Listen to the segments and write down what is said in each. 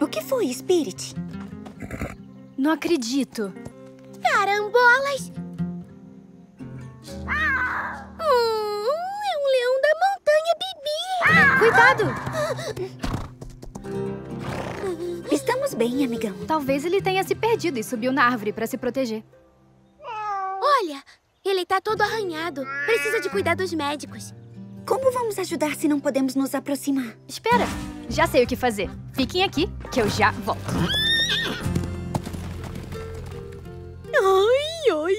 O que foi, Spirit? Não acredito. Carambolas! Hum, é um leão da montanha, Bibi! Cuidado! Estamos bem, amigão. Talvez ele tenha se perdido e subiu na árvore para se proteger. Olha, ele tá todo arranhado. Precisa de cuidados médicos. Como vamos ajudar se não podemos nos aproximar? Espera, já sei o que fazer. Fiquem aqui, que eu já volto. Oi, oi!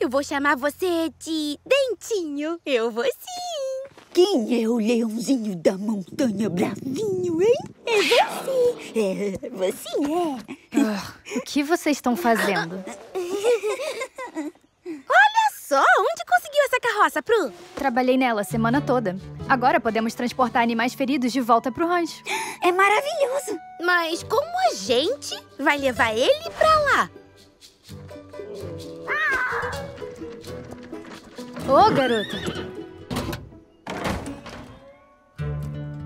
Eu vou chamar você de Dentinho. Eu vou sim. Quem é o leãozinho da montanha bravinho, hein? É você! É, você é! Ah, o que vocês estão fazendo? Olha só! Onde conseguiu essa carroça, Pru? Trabalhei nela a semana toda. Agora podemos transportar animais feridos de volta pro rancho. É maravilhoso! Mas como a gente vai levar ele pra lá? Ô, garota!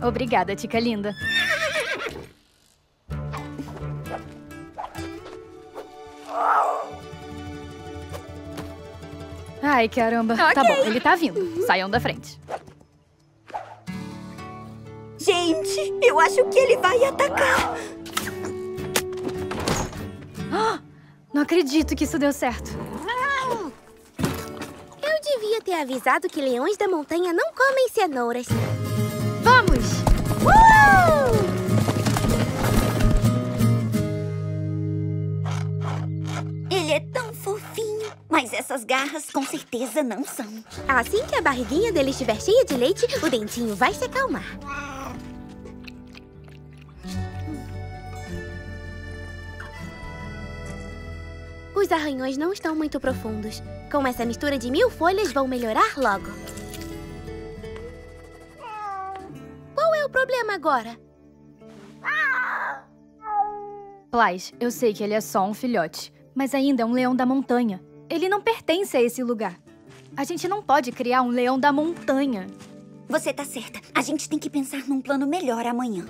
Obrigada, tica linda. Ai, caramba. Tá bom, ele tá vindo. Saiam da frente. Gente, eu acho que ele vai atacar! Ah, Não acredito que isso deu certo. Eu devia ter avisado que leões da montanha não comem cenouras. Vamos! Ele é tão fofinho, mas essas garras com certeza não são. Assim que a barriguinha dele estiver cheia de leite, o dentinho vai se acalmar. Os arranhões não estão muito profundos. Com essa mistura de mil folhas, vão melhorar logo. Qual é o problema agora? Plais, eu sei que ele é só um filhote, mas ainda é um leão da montanha. Ele não pertence a esse lugar. A gente não pode criar um leão da montanha. Você tá certa. A gente tem que pensar num plano melhor amanhã.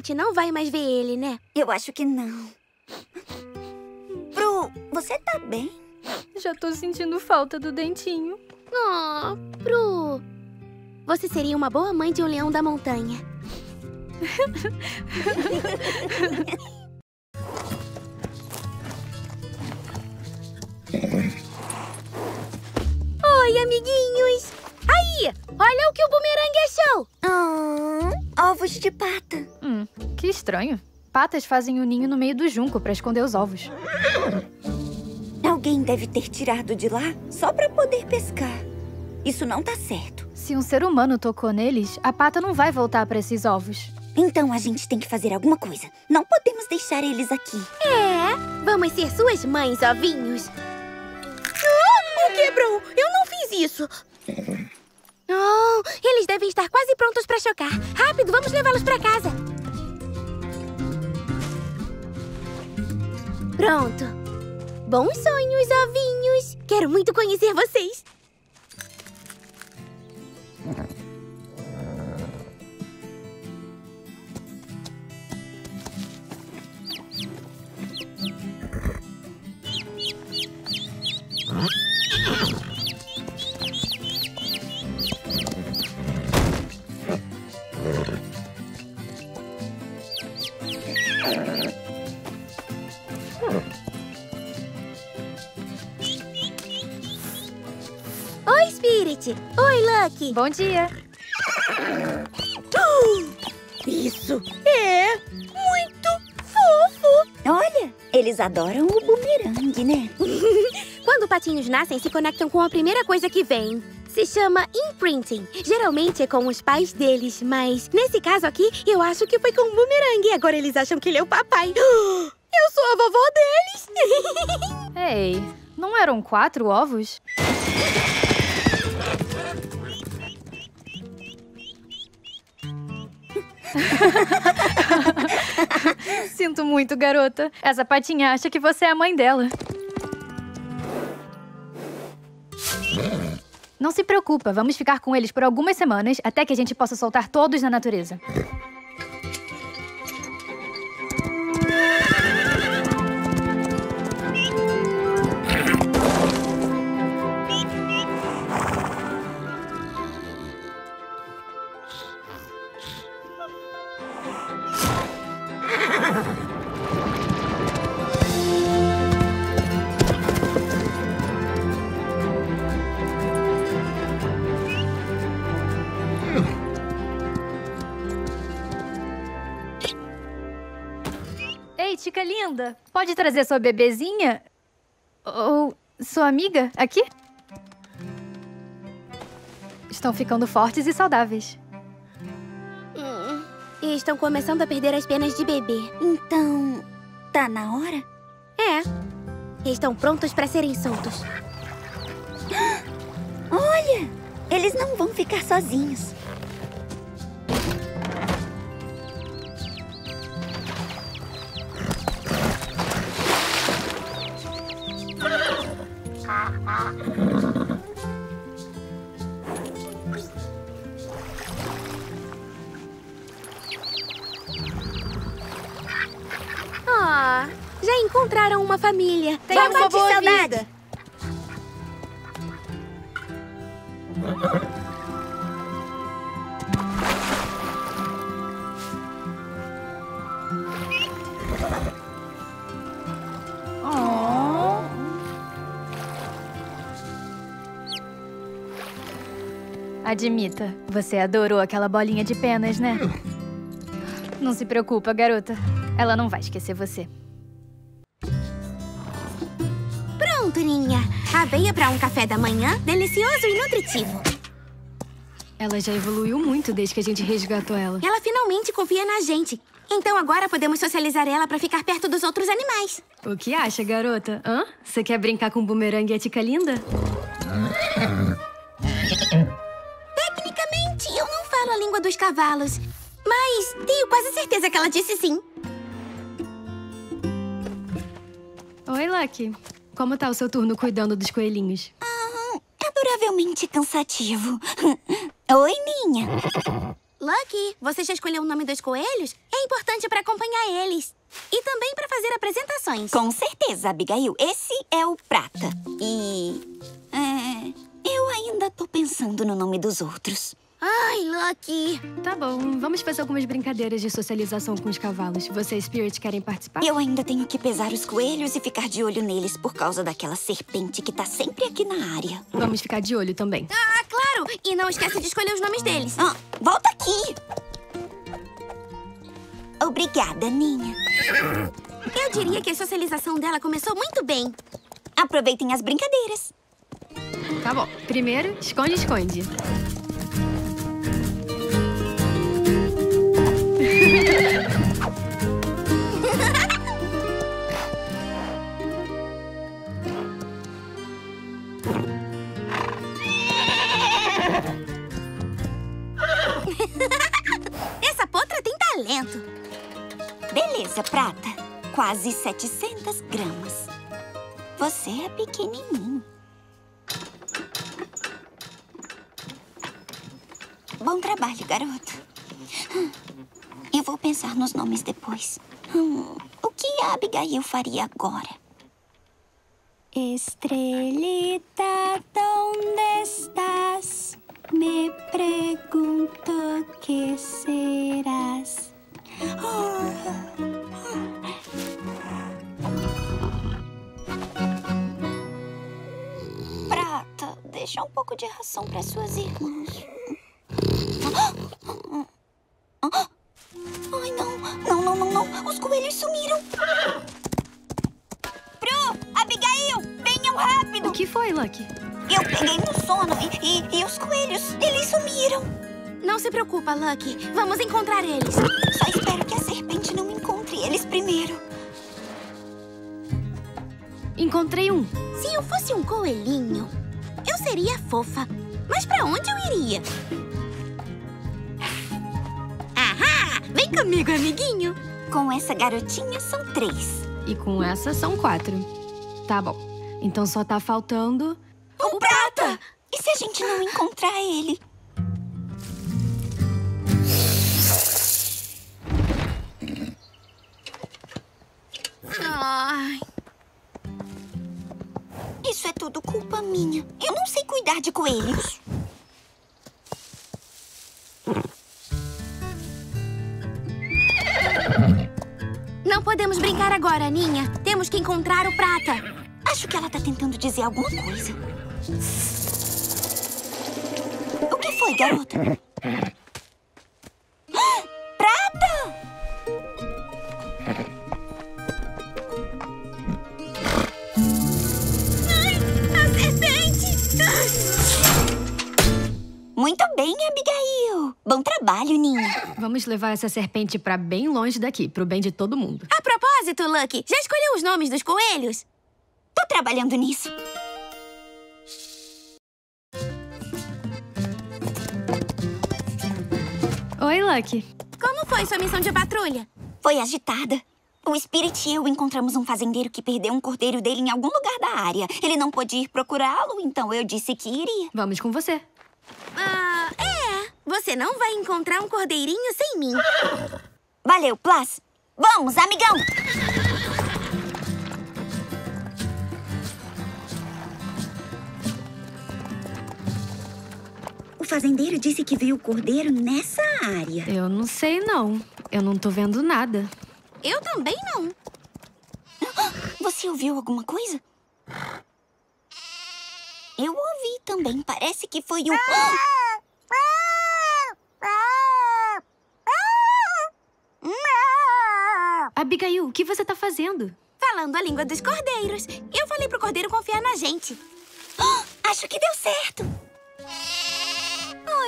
Gente não vai mais ver ele, né? Eu acho que não. Pro, você tá bem? Já tô sentindo falta do dentinho. Oh, Pru. Você seria uma boa mãe de um leão da montanha. Oi, amiguinhos! Aí, olha o que o bumerangue achou! Ah, ovos de pata. Hum, que estranho. Patas fazem o ninho no meio do junco pra esconder os ovos. Alguém deve ter tirado de lá só pra poder pescar. Isso não tá certo. Se um ser humano tocou neles, a pata não vai voltar pra esses ovos. Então a gente tem que fazer alguma coisa. Não podemos deixar eles aqui. É, vamos ser suas mães, ovinhos. Ah, o que, Bro? Eu não fiz isso. Oh, eles devem estar quase prontos pra chocar. Rápido, vamos levá-los pra casa. Pronto. Bons sonhos, ovinhos. Quero muito conhecer vocês. Sorte! Oi, Lucky! Bom dia! Isso é muito fofo! Olha, eles adoram o bumerangue, né? Quando patinhos nascem, se conectam com a primeira coisa que vem. Se chama imprinting. Geralmente é com os pais deles, mas nesse caso aqui, eu acho que foi com o bumerangue. Agora eles acham que ele é o papai. Eu sou a vovó deles! Ei, não eram quatro ovos? Sinto muito, garota. Essa patinha acha que você é a mãe dela. Não se preocupa, vamos ficar com eles por algumas semanas até que a gente possa soltar todos na natureza. Linda, pode trazer sua bebezinha? Ou sua amiga aqui? Estão ficando fortes e saudáveis. Hum, e estão começando a perder as penas de bebê. Então, tá na hora? É. Estão prontos para serem soltos. Olha, eles não vão ficar sozinhos. Ah, já encontraram uma família. Tenha Saudade, uma boa saudade. vida. Admita, você adorou aquela bolinha de penas, né? Não se preocupa, garota. Ela não vai esquecer você. Pronto, Ninha. Aveia para um café da manhã delicioso e nutritivo. Ela já evoluiu muito desde que a gente resgatou ela. Ela finalmente confia na gente. Então agora podemos socializar ela para ficar perto dos outros animais. O que acha, garota? Hã? Você quer brincar com o bumerangue e a tica linda? dos cavalos. Mas tenho quase certeza que ela disse sim. Oi, Lucky. Como tá o seu turno cuidando dos coelhinhos? Ah, adoravelmente cansativo. Oi, Ninha. Lucky, você já escolheu o nome dos coelhos? É importante para acompanhar eles. E também para fazer apresentações. Com certeza, Abigail. Esse é o Prata. E. É, eu ainda tô pensando no nome dos outros. Ai, Lucky. Tá bom, vamos fazer algumas brincadeiras de socialização com os cavalos. Você e Spirit querem participar? Eu ainda tenho que pesar os coelhos e ficar de olho neles por causa daquela serpente que tá sempre aqui na área. Vamos ficar de olho também. Ah, claro! E não esquece de escolher os nomes deles. Ah, volta aqui! Obrigada, Ninha. Eu diria que a socialização dela começou muito bem. Aproveitem as brincadeiras. Tá bom. Primeiro, esconde-esconde. Essa potra tem talento. Beleza, Prata. Quase 700 gramas. Você é pequenininho. Bom trabalho, garoto. Eu vou pensar nos nomes depois. Hum, o que a Abigail faria agora? Estrelita, onde estás? Me pergunto que serás. Prata, deixa um pouco de ração para suas irmãs. Foi, Lucky? Eu peguei no sono e, e, e os coelhos, eles sumiram. Não se preocupa, Lucky. Vamos encontrar eles. Só espero que a serpente não encontre eles primeiro. Encontrei um. Se eu fosse um coelhinho, eu seria fofa. Mas pra onde eu iria? Ahá! Vem comigo, amiguinho. Com essa garotinha são três. E com essa são quatro. Tá bom. Então só tá faltando. O prata! E se a gente não encontrar ele? Ai, Isso é tudo culpa minha. Eu não sei cuidar de coelhos. não podemos brincar agora, Aninha. Temos que encontrar o prata. Acho que ela tá tentando dizer alguma coisa. O que foi, garota? Prata! A serpente! Muito bem, Abigail. Bom trabalho, Ninha. Vamos levar essa serpente pra bem longe daqui, pro bem de todo mundo. A propósito, Lucky, já escolheu os nomes dos coelhos? Tô trabalhando nisso. Oi, Lucky. Como foi sua missão de patrulha? Foi agitada. O Spirit e eu encontramos um fazendeiro que perdeu um cordeiro dele em algum lugar da área. Ele não pôde ir procurá-lo, então eu disse que iria. Vamos com você. Ah, é. Você não vai encontrar um cordeirinho sem mim. Valeu, Plas. Vamos, amigão! Fazendeiro disse que viu o cordeiro nessa área. Eu não sei, não. Eu não tô vendo nada. Eu também não. Você ouviu alguma coisa? Eu ouvi também. Parece que foi um. Abigail, o que você tá fazendo? Falando a língua dos cordeiros. Eu falei pro cordeiro confiar na gente. Acho que deu certo.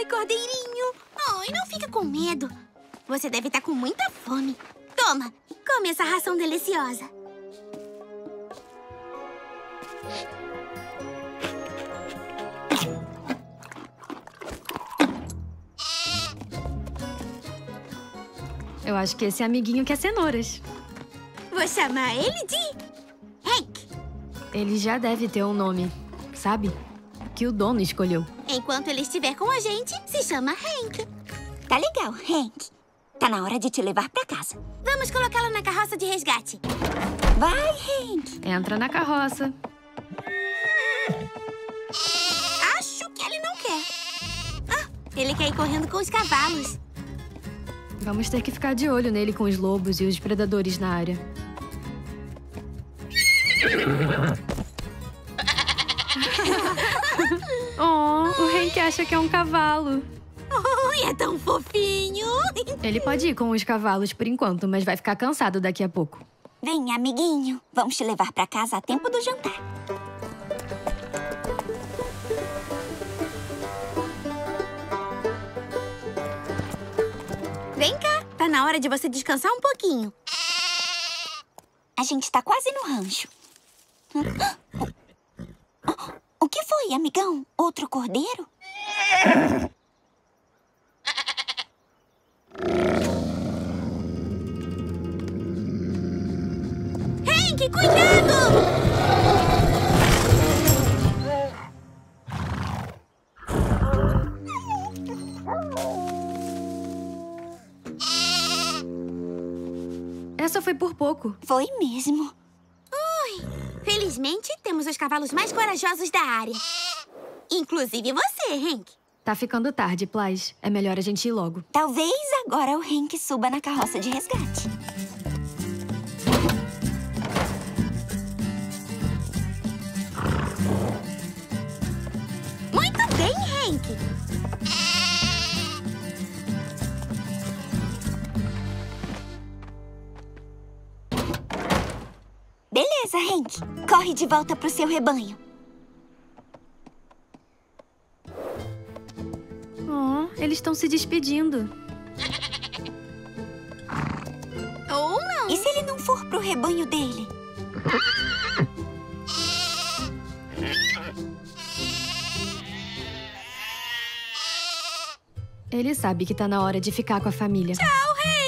Oi, cordeirinho. Ai, não fica com medo. Você deve estar com muita fome. Toma, come essa ração deliciosa. Eu acho que esse amiguinho quer cenouras. Vou chamar ele de Hank. Ele já deve ter um nome, sabe? Que o dono escolheu. Enquanto ele estiver com a gente, se chama Hank. Tá legal, Hank. Tá na hora de te levar pra casa. Vamos colocá-lo na carroça de resgate. Vai, Hank. Entra na carroça. Acho que ele não quer. Ah, ele quer ir correndo com os cavalos. Vamos ter que ficar de olho nele com os lobos e os predadores na área. oh, o Hank acha que é um cavalo. Oi, é tão fofinho. Ele pode ir com os cavalos por enquanto, mas vai ficar cansado daqui a pouco. Vem, amiguinho. Vamos te levar pra casa a tempo do jantar. Vem cá, tá na hora de você descansar um pouquinho. A gente tá quase no rancho. O que foi, amigão? Outro cordeiro? Hank, cuidado! Essa foi por pouco. Foi mesmo. Felizmente, temos os cavalos mais corajosos da área. Inclusive você, Hank. Tá ficando tarde, Plaz. É melhor a gente ir logo. Talvez agora o Hank suba na carroça de resgate. Beleza, Hank. Corre de volta pro seu rebanho. Oh, eles estão se despedindo. Ou não. E se ele não for pro rebanho dele? Ele sabe que tá na hora de ficar com a família. Tchau, Hank.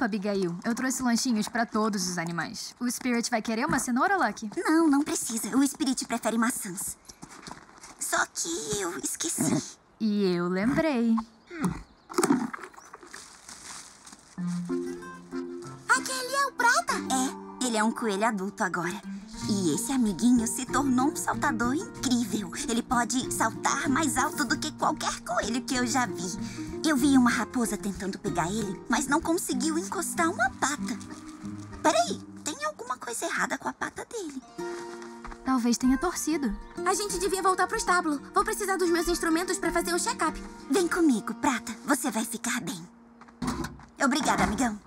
Preocupa, Abigail. Eu trouxe lanchinhos pra todos os animais. O Spirit vai querer uma cenoura, Lucky? Não, não precisa. O Spirit prefere maçãs. Só que eu esqueci. E eu lembrei. Aquele é o Prata? É, ele é um coelho adulto agora. E esse amiguinho se tornou um saltador incrível. Ele pode saltar mais alto do que qualquer coelho que eu já vi. Eu vi uma raposa tentando pegar ele, mas não conseguiu encostar uma pata. Peraí, tem alguma coisa errada com a pata dele. Talvez tenha torcido. A gente devia voltar pro estábulo. Vou precisar dos meus instrumentos pra fazer um check-up. Vem comigo, Prata. Você vai ficar bem. Obrigada, amigão.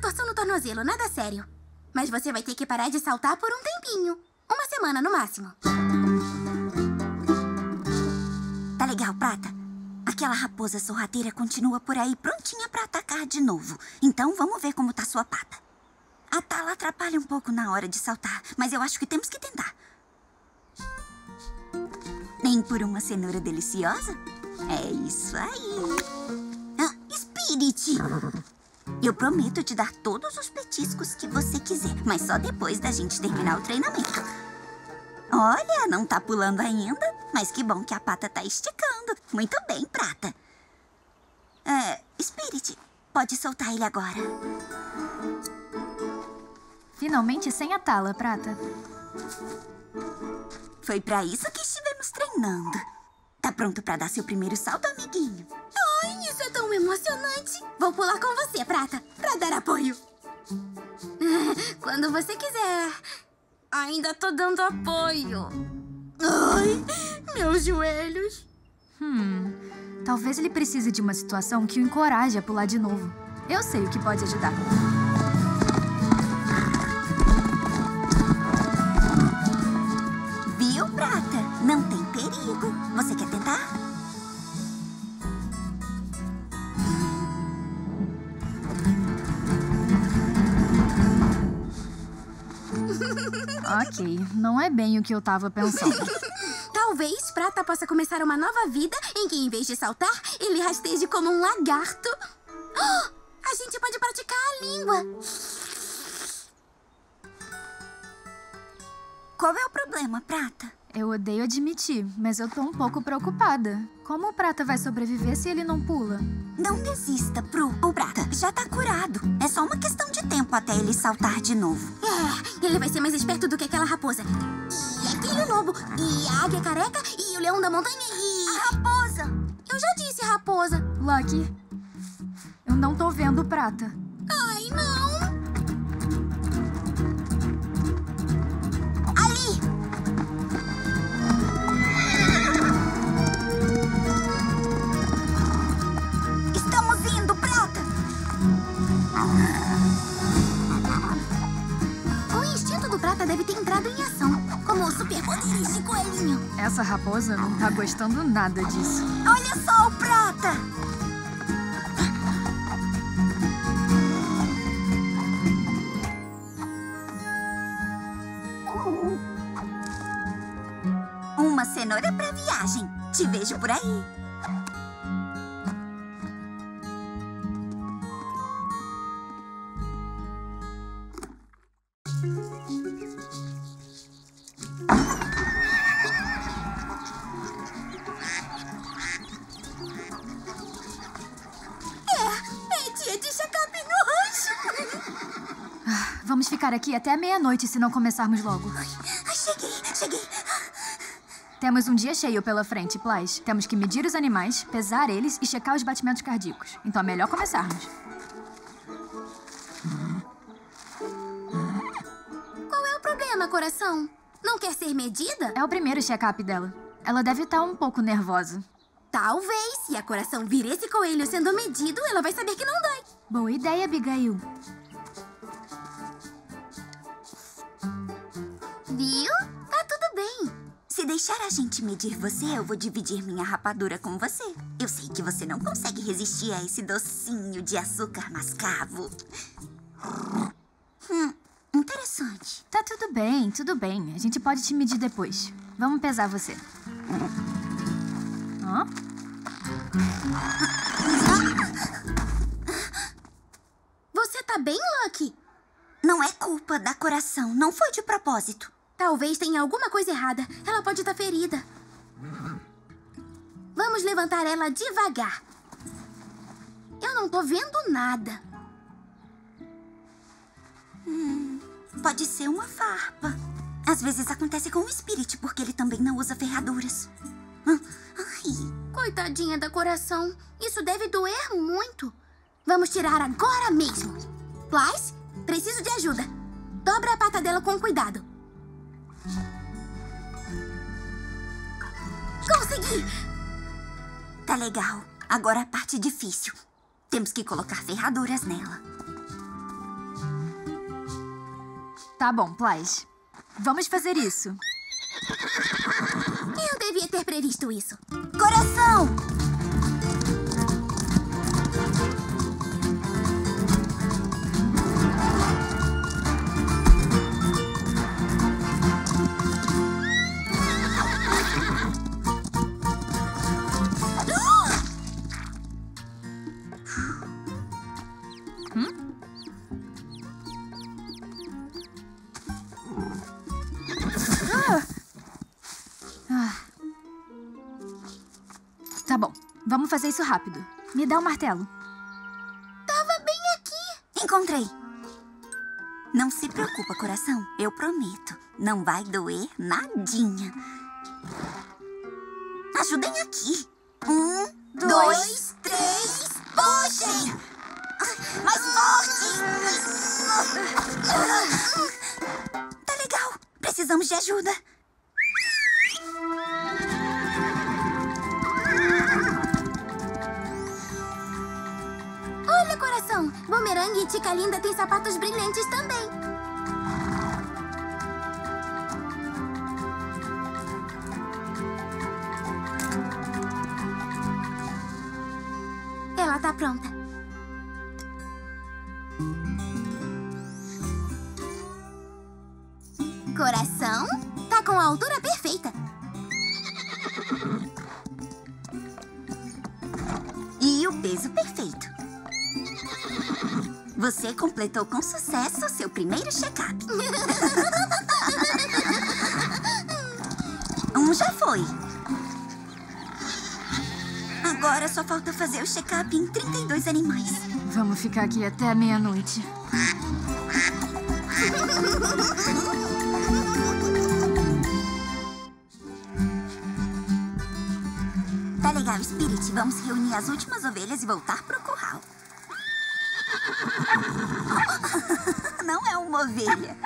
Uma torção no tornozelo, nada sério. Mas você vai ter que parar de saltar por um tempinho. Uma semana no máximo. Tá legal, Prata? Aquela raposa sorrateira continua por aí prontinha pra atacar de novo. Então vamos ver como tá sua pata. A tala atrapalha um pouco na hora de saltar, mas eu acho que temos que tentar. Nem por uma cenoura deliciosa? É isso aí. Ah, Spirit! Eu prometo te dar todos os petiscos que você quiser, mas só depois da gente terminar o treinamento. Olha, não tá pulando ainda, mas que bom que a pata tá esticando. Muito bem, Prata. É, Spirit, pode soltar ele agora. Finalmente sem a tala, Prata. Foi pra isso que estivemos treinando. Tá pronto pra dar seu primeiro salto, amiguinho? Ai, isso é tão emocionante. Vou pular com você, Prata, pra dar apoio. Quando você quiser. Ainda tô dando apoio. Ai, meus joelhos. Hum. Talvez ele precise de uma situação que o encoraje a pular de novo. Eu sei o que pode ajudar. Ok, não é bem o que eu tava pensando. Talvez Prata possa começar uma nova vida em que, em vez de saltar, ele rasteje como um lagarto. Ah, a gente pode praticar a língua. Qual é o problema, Prata? Eu odeio admitir, mas eu tô um pouco preocupada. Como o Prata vai sobreviver se ele não pula? Não desista, Pru. O Prata já tá curado. É só uma questão de tempo até ele saltar de novo. É, ele vai ser mais esperto do que aquela raposa. E aquele lobo. E a águia careca. E o leão da montanha. E. A raposa! Eu já disse raposa. Lucky, eu não tô vendo o Prata. Ai, não. Deve ter entrado em ação. Como os superpoderes de coelhinho. Essa raposa não tá gostando nada disso. Olha só o Prata! Uma cenoura pra viagem. Te vejo por aí. Ficar aqui até meia-noite se não começarmos logo. Ai, cheguei, cheguei. Temos um dia cheio pela frente, Plais. Temos que medir os animais, pesar eles e checar os batimentos cardíacos. Então é melhor começarmos. Qual é o problema, coração? Não quer ser medida? É o primeiro check-up dela. Ela deve estar um pouco nervosa. Talvez. Se a coração vir esse coelho sendo medido, ela vai saber que não dói. Boa ideia, Abigail. Viu? Tá tudo bem. Se deixar a gente medir você, eu vou dividir minha rapadura com você. Eu sei que você não consegue resistir a esse docinho de açúcar mascavo. Hum, interessante. Tá tudo bem, tudo bem. A gente pode te medir depois. Vamos pesar você. Hã? Você tá bem, Lucky? Não é culpa da coração, não foi de propósito. Talvez tenha alguma coisa errada. Ela pode estar ferida. Vamos levantar ela devagar. Eu não tô vendo nada. Pode ser uma farpa. Às vezes acontece com o Spirit, porque ele também não usa ferraduras. Hum, Ai, Coitadinha da coração. Isso deve doer muito. Vamos tirar agora mesmo. Plais, preciso de ajuda. Dobra a pata dela com cuidado. Consegui! tá legal. Agora a parte difícil. Temos que colocar ferraduras nela. Tá bom, Plais. Vamos fazer isso. Eu devia ter previsto isso. Coração! Vamos fazer isso rápido. Me dá o martelo. Tava bem aqui. Encontrei. Não se preocupa, coração. Eu prometo. Não vai doer nadinha. Ajudem aqui. Um, dois, três, puxem! Mais forte! Tá legal. Precisamos de ajuda. Bumerangue e Tica Linda têm sapatos brilhantes também. Ela tá pronta. Completou com sucesso seu primeiro check-up. um já foi. Agora só falta fazer o check-up em 32 animais. Vamos ficar aqui até meia-noite. Tá legal, Spirit. Vamos reunir as últimas ovelhas e voltar pro curral. Não é uma ovelha.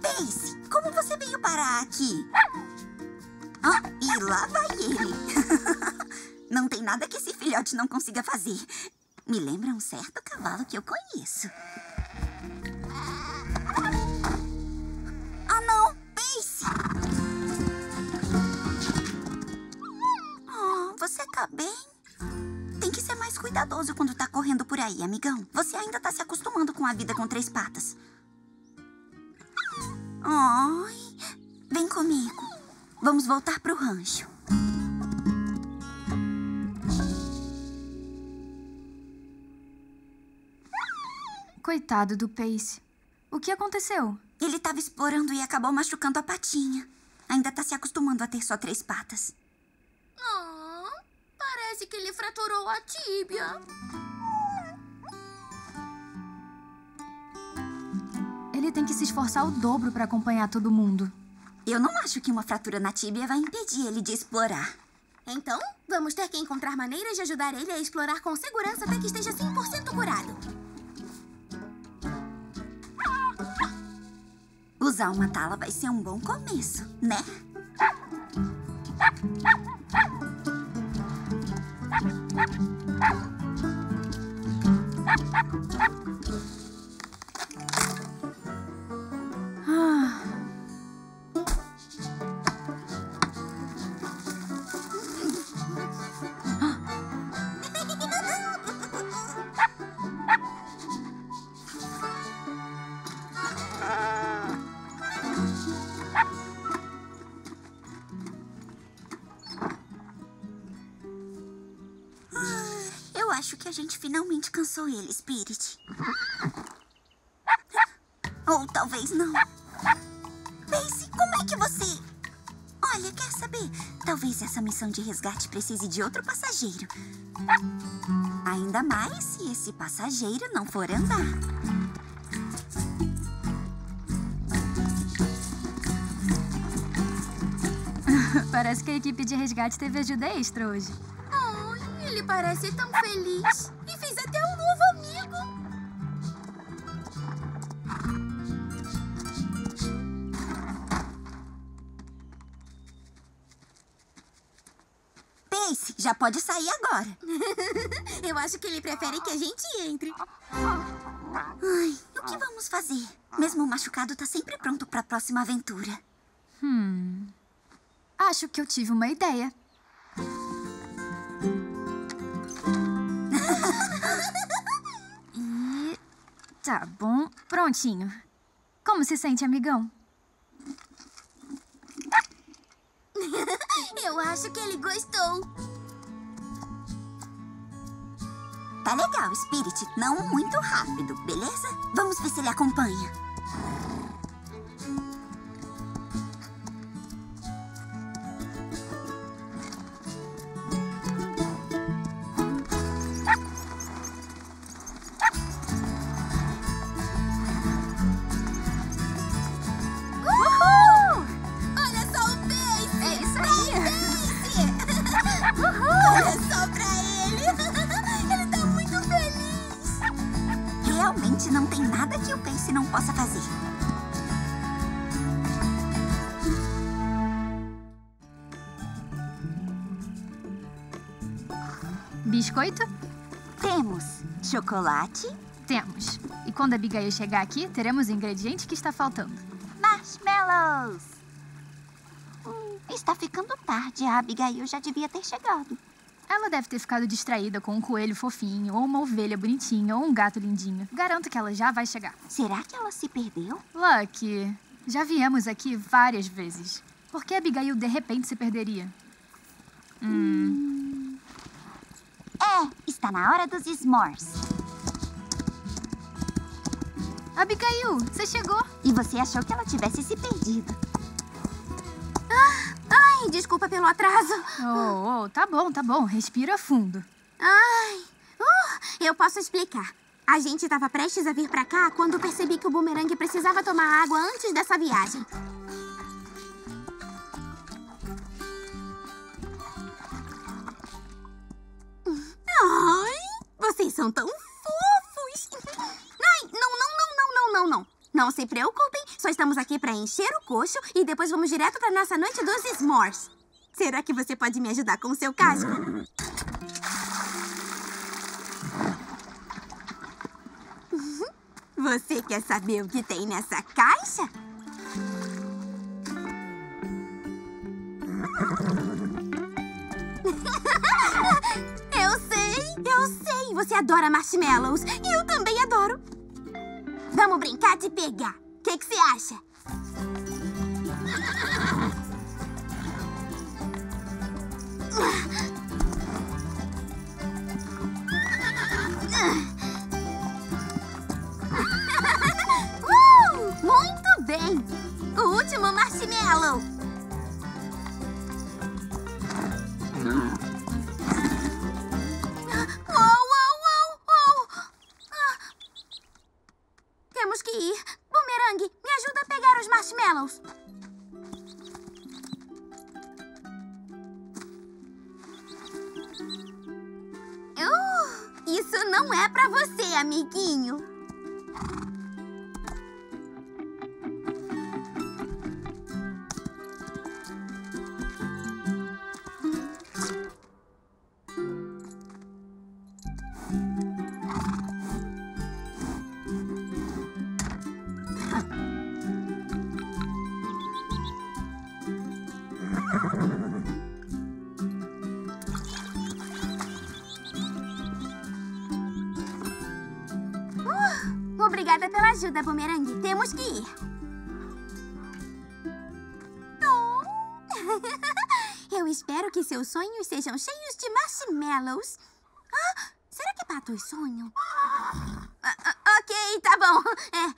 Pace, como você veio parar aqui? Ah, e lá vai ele. Não tem nada que esse filhote não consiga fazer. Me lembra um certo cavalo que eu conheço. voltar para o rancho. Coitado do Pace. O que aconteceu? Ele estava explorando e acabou machucando a patinha. Ainda está se acostumando a ter só três patas. Oh, parece que ele fraturou a tíbia. Ele tem que se esforçar o dobro para acompanhar todo mundo. Eu não acho que uma fratura na tíbia vai impedir ele de explorar. Então, vamos ter que encontrar maneiras de ajudar ele a explorar com segurança até que esteja 100% curado. Usar uma tala vai ser um bom começo, né? Cansou ele, Spirit. Ou talvez não. Pace, como é que você... Olha, quer saber? Talvez essa missão de resgate precise de outro passageiro. Ainda mais se esse passageiro não for andar. Parece que a equipe de resgate teve ajuda extra hoje. Ai, ele parece tão feliz. Eu acho que ele prefere que a gente entre. Ai, o que vamos fazer? Mesmo o machucado tá sempre pronto pra próxima aventura. Acho que eu tive uma ideia. E. Tá bom, prontinho. Como se sente, amigão? Eu acho que ele gostou. Tá legal, Spirit. Não muito rápido, beleza? Vamos ver se ele acompanha. Biscoito? Temos chocolate, Temos. E quando a Abigail chegar aqui, teremos o ingrediente que está faltando. marshmallows. Hum, está ficando tarde. A Abigail já devia ter chegado. Ela deve ter ficado distraída com um coelho fofinho, ou uma ovelha bonitinha, ou um gato lindinho. Garanto que ela já vai chegar. Será que ela se perdeu? Lucky, já viemos aqui várias vezes. Por que a Abigail de repente se perderia? É, está na hora dos s'mores. Abigail, você chegou? E você achou que ela tivesse se perdido. Ai, desculpa pelo atraso. Oh, oh, tá bom, tá bom. Respira fundo. Ai, uh, eu posso explicar. A gente estava prestes a vir pra cá quando percebi que o bumerangue precisava tomar água antes dessa viagem. Vocês são tão fofos. Ai, não, não, não, não, não, não, não. Não se preocupem, só estamos aqui pra encher o coxo e depois vamos direto pra nossa noite dos s'mores. Será que você pode me ajudar com o seu casco? Você quer saber o que tem nessa caixa? Eu sei, eu sei. Você adora marshmallows. E eu também adoro. Vamos brincar de pegar. O que você acha? Uh, muito bem. O último marshmallow. Oh, isso não é pra você, amiguinho. Ajuda, Bumerangue. Temos que ir. Eu espero que seus sonhos sejam cheios de marshmallows. Ah, será que patos sonham? Ah, ah, ok, tá bom. É.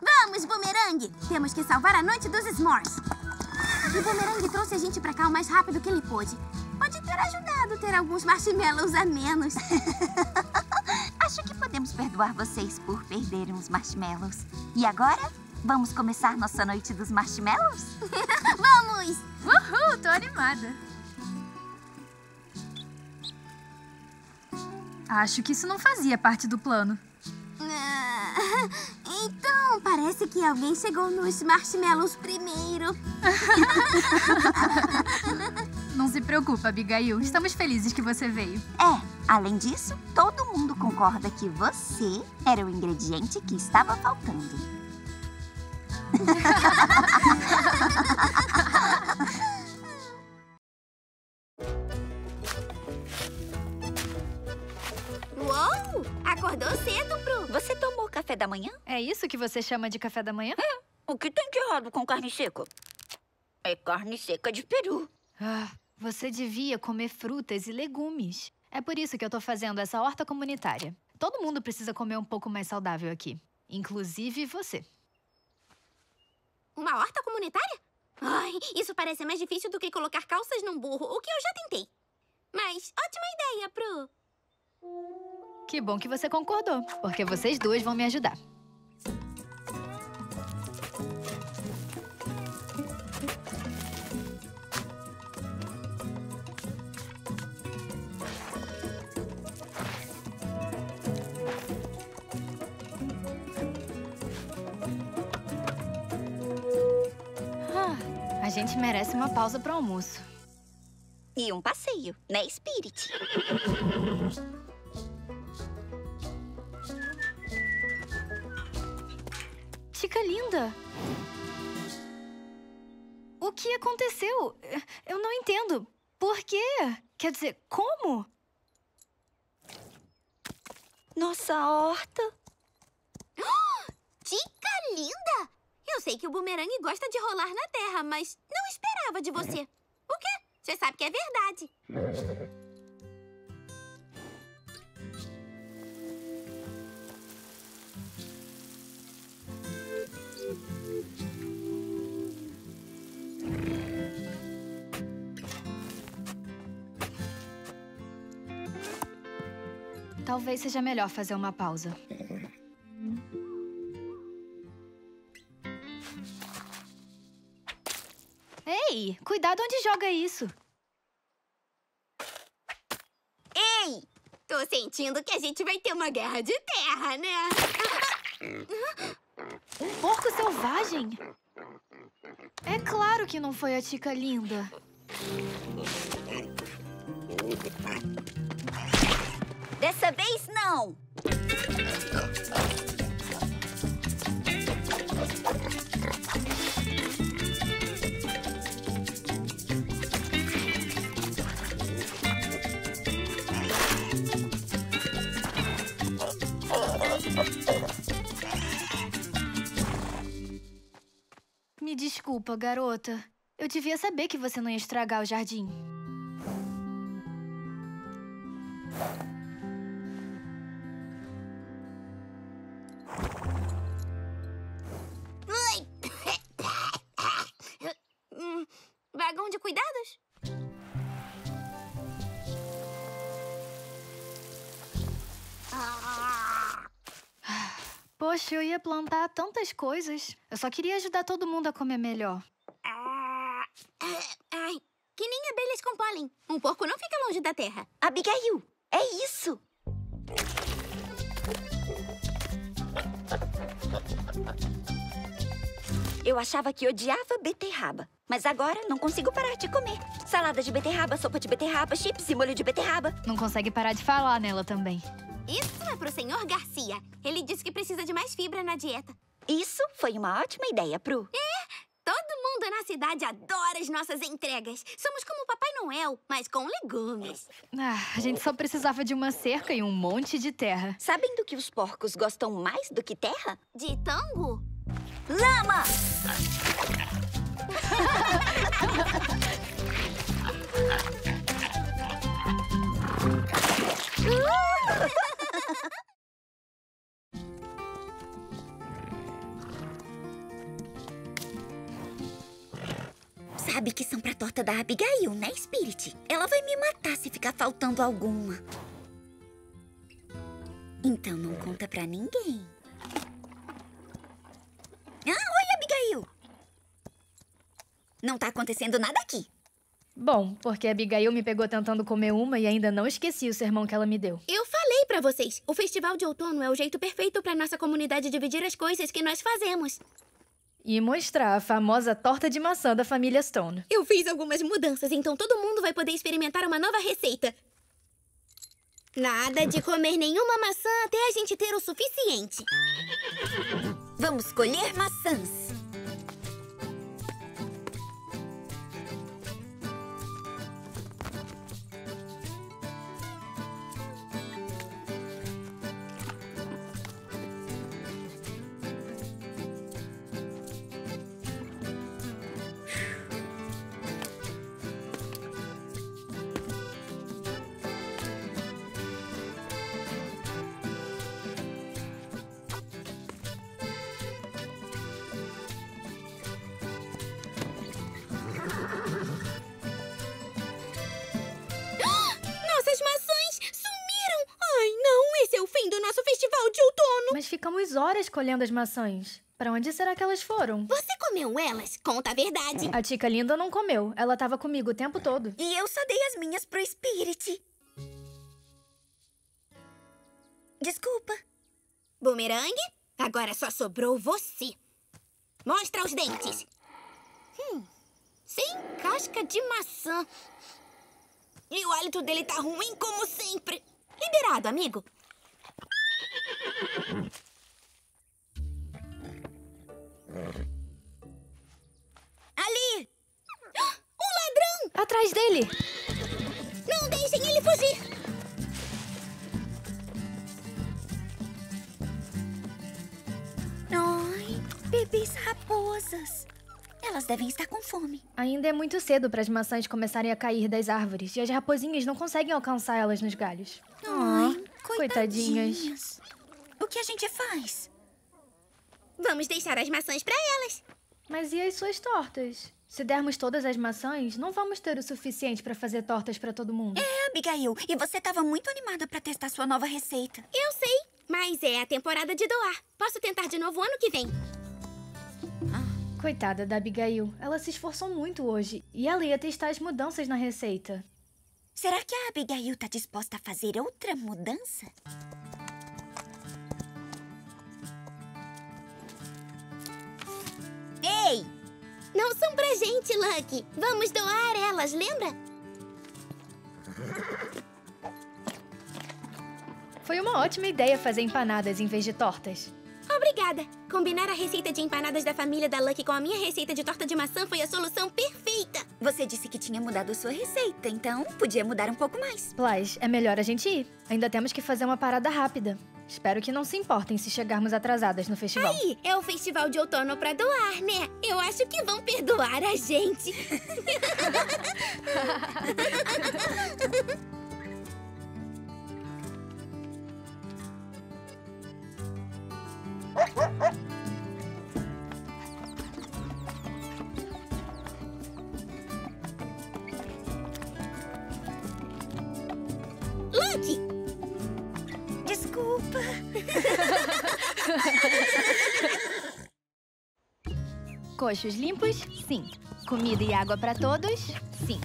Vamos, Bumerangue. Temos que salvar a noite dos s'mores. O Bumerangue trouxe a gente pra cá o mais rápido que ele pôde. Pode ter ajudado ter alguns marshmallows a menos. Perdoar vocês por perderem os marshmallows. E agora, vamos começar nossa noite dos marshmallows? Vamos! Uhul, tô animada. Acho que isso não fazia parte do plano. Ah, então, parece que alguém chegou nos marshmallows primeiro. Não se preocupa, Abigail. Estamos felizes que você veio. É, além disso, todo concorda que você era o ingrediente que estava faltando. Uou! Acordou cedo, Pro. Você tomou café da manhã? É isso que você chama de café da manhã? O que tem de errado com carne seca? É carne seca de peru. Ah, você devia comer frutas e legumes. É por isso que eu tô fazendo essa horta comunitária. Todo mundo precisa comer um pouco mais saudável aqui. Inclusive você. Uma horta comunitária? Ai, isso parece mais difícil do que colocar calças num burro, o que eu já tentei. Mas ótima ideia, Pro. Que bom que você concordou, porque vocês duas vão me ajudar. Gente merece uma pausa para almoço. E um passeio, né, Spirit? Chica linda! O que aconteceu? Eu não entendo. Por quê? Quer dizer, como? Nossa horta. Dica linda! Eu sei que o bumerangue gosta de rolar na terra, mas não esperava de você. O quê? Você sabe que é verdade. Talvez seja melhor fazer uma pausa. Ei, cuidado onde joga isso. Ei! Tô sentindo que a gente vai ter uma guerra de terra, né? Um porco selvagem? É claro que não foi a Tica linda. Dessa vez, não. Desculpa, garota. Eu devia saber que você não ia estragar o jardim. Poxa, eu ia plantar tantas coisas. Eu só queria ajudar todo mundo a comer melhor. Ah, Ai, que nem abelhas com pólen. Um porco não fica longe da terra. Abigail, é isso. Eu achava que odiava beterraba, mas agora não consigo parar de comer. Salada de beterraba, sopa de beterraba, chips e molho de beterraba. Não consegue parar de falar nela também. Isso é pro senhor Garcia. Ele disse que precisa de mais fibra na dieta. Isso foi uma ótima ideia, Pru. Todo mundo na cidade adora as nossas entregas. Somos como o Papai Noel, mas com legumes. Ah, a gente só precisava de uma cerca e um monte de terra. Sabem do que os porcos gostam mais do que terra? De tango? Lama! Sabe que são pra torta da Abigail, né, Spirit? Ela vai me matar se ficar faltando alguma. Então não conta pra ninguém. Ah, oi, Abigail! Não tá acontecendo nada aqui. Bom, porque a Abigail me pegou tentando comer uma e ainda não esqueci o sermão que ela me deu. Eu falei pra vocês, o festival de outono é o jeito perfeito pra nossa comunidade dividir as coisas que nós fazemos. E mostrar a famosa torta de maçã da família Stone. Eu fiz algumas mudanças, então todo mundo vai poder experimentar uma nova receita. Nada de comer nenhuma maçã até a gente ter o suficiente. Vamos colher maçãs. Colhendo as maçãs. Pra onde será que elas foram? Você comeu elas? Conta a verdade. A tica linda não comeu. Ela tava comigo o tempo todo. E eu só dei as minhas pro Spirit. Desculpa. Bumerangue? Agora só sobrou você. Mostra os dentes. Hum, sem casca de maçã. E o hálito dele tá ruim como sempre. Liberado, amigo. Ali! Um ladrão! Atrás dele! Não deixem ele fugir! Ai, bebês raposas. Elas devem estar com fome. Ainda é muito cedo para as maçãs começarem a cair das árvores e as raposinhas não conseguem alcançar elas nos galhos. Ai, coitadinhas. coitadinhas. O que a gente faz? Vamos deixar as maçãs pra elas. Mas e as suas tortas? Se dermos todas as maçãs, não vamos ter o suficiente para fazer tortas para todo mundo. É, Abigail, e você estava muito animada para testar sua nova receita. Eu sei, mas é a temporada de doar. Posso tentar de novo ano que vem. Coitada da Abigail, ela se esforçou muito hoje e ela ia testar as mudanças na receita. Será que a Abigail tá disposta a fazer outra mudança? Não são pra gente, Lucky. Vamos doar elas, lembra? Foi uma ótima ideia fazer empanadas em vez de tortas. Obrigada. Combinar a receita de empanadas da família da Lucky com a minha receita de torta de maçã foi a solução perfeita. Você disse que tinha mudado sua receita, então podia mudar um pouco mais. Plas, é melhor a gente ir. Ainda temos que fazer uma parada rápida. Espero que não se importem se chegarmos atrasadas no festival. Aí, é o festival de outono pra doar, né? Eu acho que vão perdoar a gente. Lucky! Desculpa. Coxos limpos? Sim. Comida e água para todos? Sim.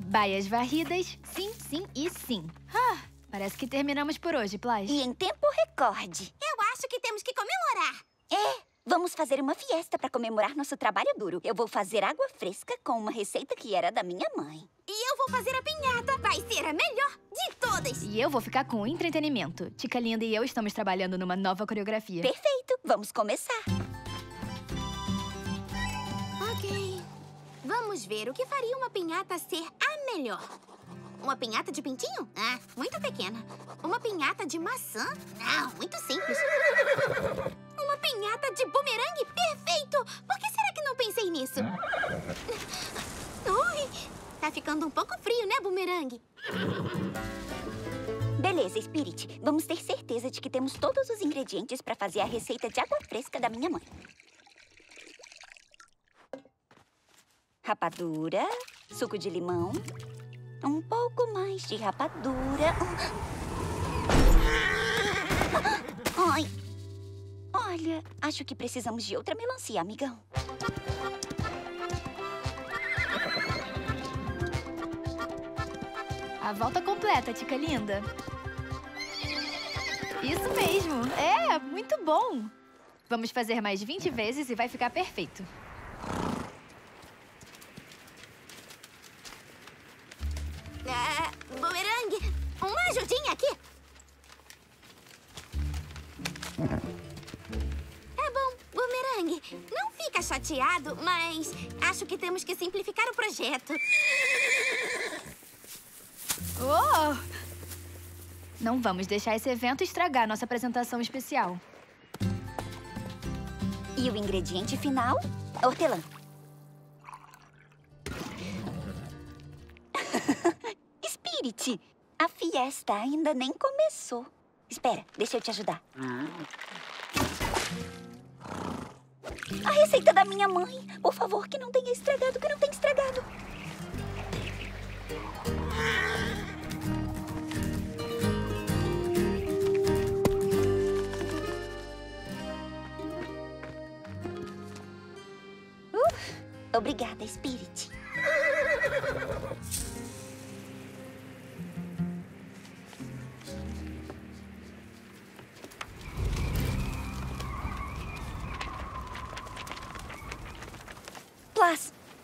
Baias varridas? Sim, sim e sim. Ah, Parece que terminamos por hoje, Plás. E em tempo recorde. Eu acho que temos que comemorar. É, vamos fazer uma fiesta para comemorar nosso trabalho duro. Eu vou fazer água fresca com uma receita que era da minha mãe. E eu vou fazer a pinhata. Vai ser a melhor de todas. E eu vou ficar com o entretenimento. Tica Linda e eu estamos trabalhando numa nova coreografia. Perfeito, vamos começar. Ok. Vamos ver o que faria uma pinhata ser a melhor. Uma pinhata de pintinho? Ah, muito pequena. Uma pinhata de maçã? Não, muito simples. Uma pinhata de bumerangue? Perfeito! Por que será que não pensei nisso? Ui, tá ficando um pouco frio, né, bumerangue? Beleza, Spirit. Vamos ter certeza de que temos todos os ingredientes para fazer a receita de água fresca da minha mãe. Rapadura, suco de limão, um pouco mais de rapadura. Ai. Olha, acho que precisamos de outra melancia, amigão. A volta completa, Tica Linda. Isso mesmo. É, muito bom. Vamos fazer mais 20 vezes e vai ficar perfeito. Acho que temos que simplificar o projeto. Oh! Não vamos deixar esse evento estragar nossa apresentação especial. E o ingrediente final? Hortelã. Spirit, a fiesta ainda nem começou. Espera, deixa eu te ajudar. A receita da minha mãe. Por favor, que não tenha estragado, que não tenha estragado. Uf, obrigada, Spirit.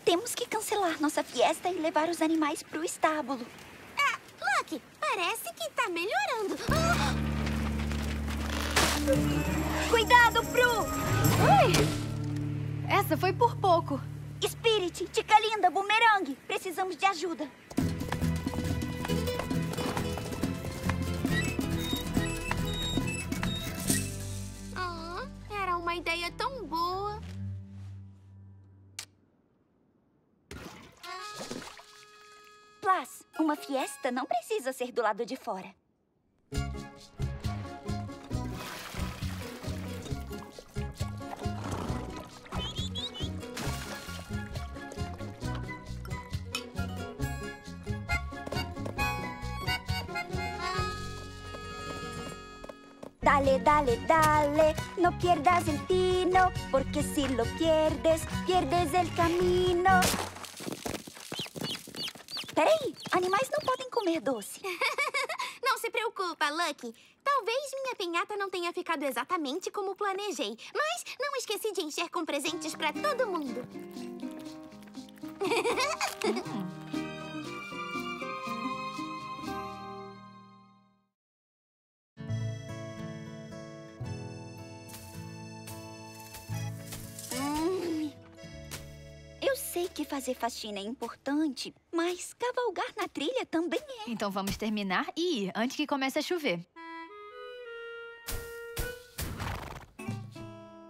Temos que cancelar nossa fiesta e levar os animais pro estábulo. Ah, Lucky, parece que tá melhorando. Ah, Cuidado, Pru! Essa foi por pouco. Spirit, Tica Linda, Boomerang, precisamos de ajuda. ah, era uma ideia tão boa. Uma fiesta não precisa ser do lado de fora. Dale, dale, dale, no pierdas el tino, porque si lo pierdes, pierdes el camino. Peraí, animais não podem comer doce. Não se preocupa, Lucky. Talvez minha pinhata não tenha ficado exatamente como planejei, mas não esqueci de encher com presentes pra todo mundo. que fazer faxina é importante, mas cavalgar na trilha também é. Então vamos terminar e ir antes que comece a chover.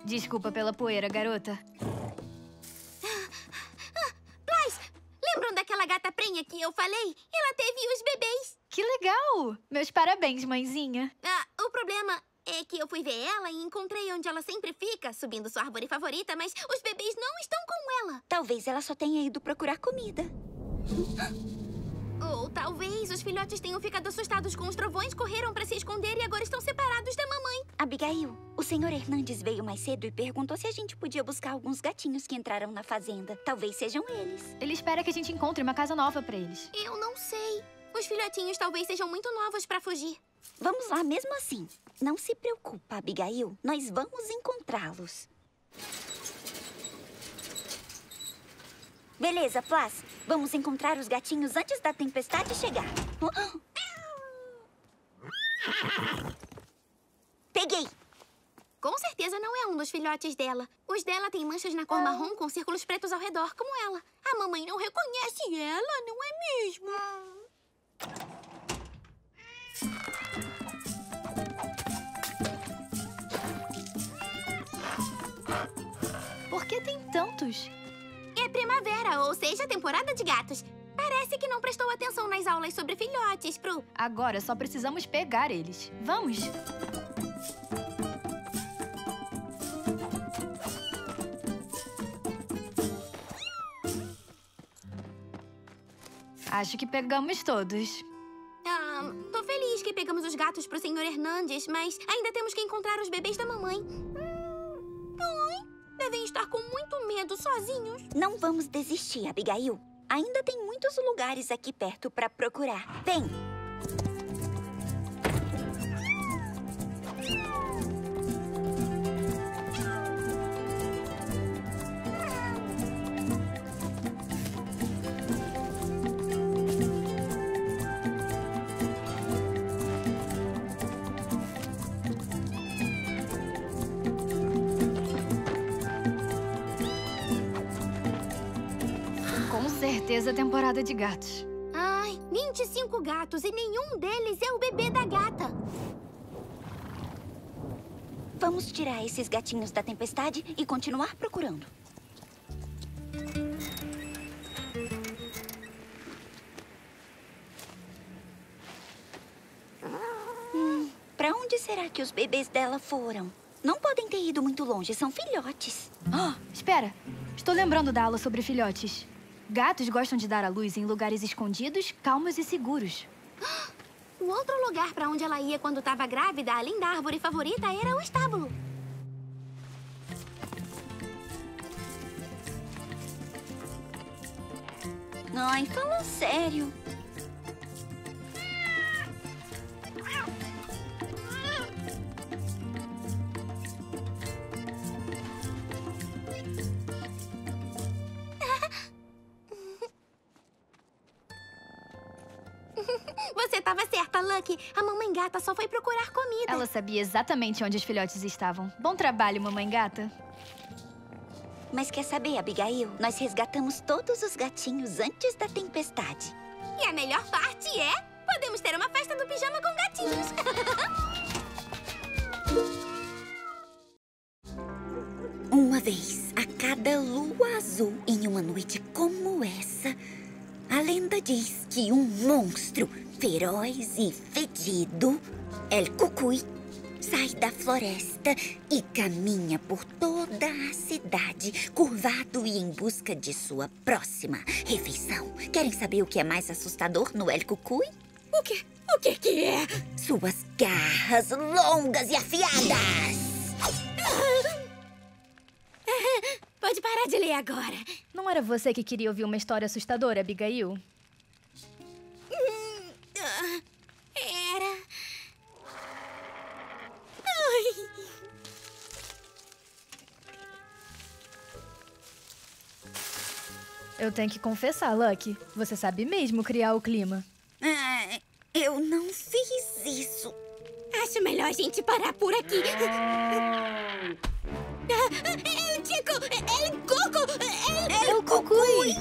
Desculpa pela poeira, garota. Plas, lembram daquela gata prenha que eu falei? Ela teve os bebês. Que legal! Meus parabéns, mãezinha. Ah, o problema é que eu fui ver ela e encontrei onde ela sempre fica, subindo sua árvore favorita, mas os bebês não estão com ela. Talvez ela só tenha ido procurar comida. Ou talvez os filhotes tenham ficado assustados com os trovões, correram pra se esconder e agora estão separados da mamãe. Abigail, o senhor Hernandes veio mais cedo e perguntou se a gente podia buscar alguns gatinhos que entraram na fazenda. Talvez sejam eles. Ele espera que a gente encontre uma casa nova pra eles. Eu não sei. Os filhotinhos talvez sejam muito novos pra fugir. Vamos lá mesmo assim. Não se preocupa, Abigail. Nós vamos encontrá-los. Beleza, Plas. Vamos encontrar os gatinhos antes da tempestade chegar. Peguei! Com certeza não é um dos filhotes dela. Os dela têm manchas na cor marrom com círculos pretos ao redor, como ela. A mamãe não reconhece ela, não é mesmo? Por que tem tantos? É primavera, ou seja, temporada de gatos. Parece que não prestou atenção nas aulas sobre filhotes, Pro. Agora só precisamos pegar eles. Vamos! Acho que pegamos todos. Hernandes, mas ainda temos que encontrar os bebês da mamãe. Ai, devem estar com muito medo sozinhos. Não vamos desistir, Abigail. Ainda tem muitos lugares aqui perto para procurar. Vem! Certeza temporada de gatos. Ai, 25 gatos e nenhum deles é o bebê da gata. Vamos tirar esses gatinhos da tempestade e continuar procurando. Hum, pra onde será que os bebês dela foram? Não podem ter ido muito longe, são filhotes. Ah, espera! Estou lembrando da aula sobre filhotes. Gatos gostam de dar à luz em lugares escondidos, calmos e seguros. O outro lugar pra onde ela ia quando estava grávida, além da árvore favorita, era o estábulo. Ai, fala sério. Gata só foi procurar comida. Ela sabia exatamente onde os filhotes estavam. Bom trabalho, mamãe gata. Mas quer saber, Abigail? Nós resgatamos todos os gatinhos antes da tempestade. E a melhor parte é... Podemos ter uma festa do pijama com gatinhos. Uma vez a cada lua azul em uma noite como essa, a lenda diz que um monstro feroz e fedido, El Cucuy, sai da floresta e caminha por toda a cidade, curvado e em busca de sua próxima refeição. Querem saber o que é mais assustador no El Cucuy? o quê? O que que é? Suas garras longas e afiadas! Pode parar de ler agora. Não era você que queria ouvir uma história assustadora, Abigail? Eu tenho que confessar, Lucky. Você sabe mesmo criar o clima. Ah, eu não fiz isso. Acho melhor a gente parar por aqui. El Chico! El Coco! El... É o Cucuy!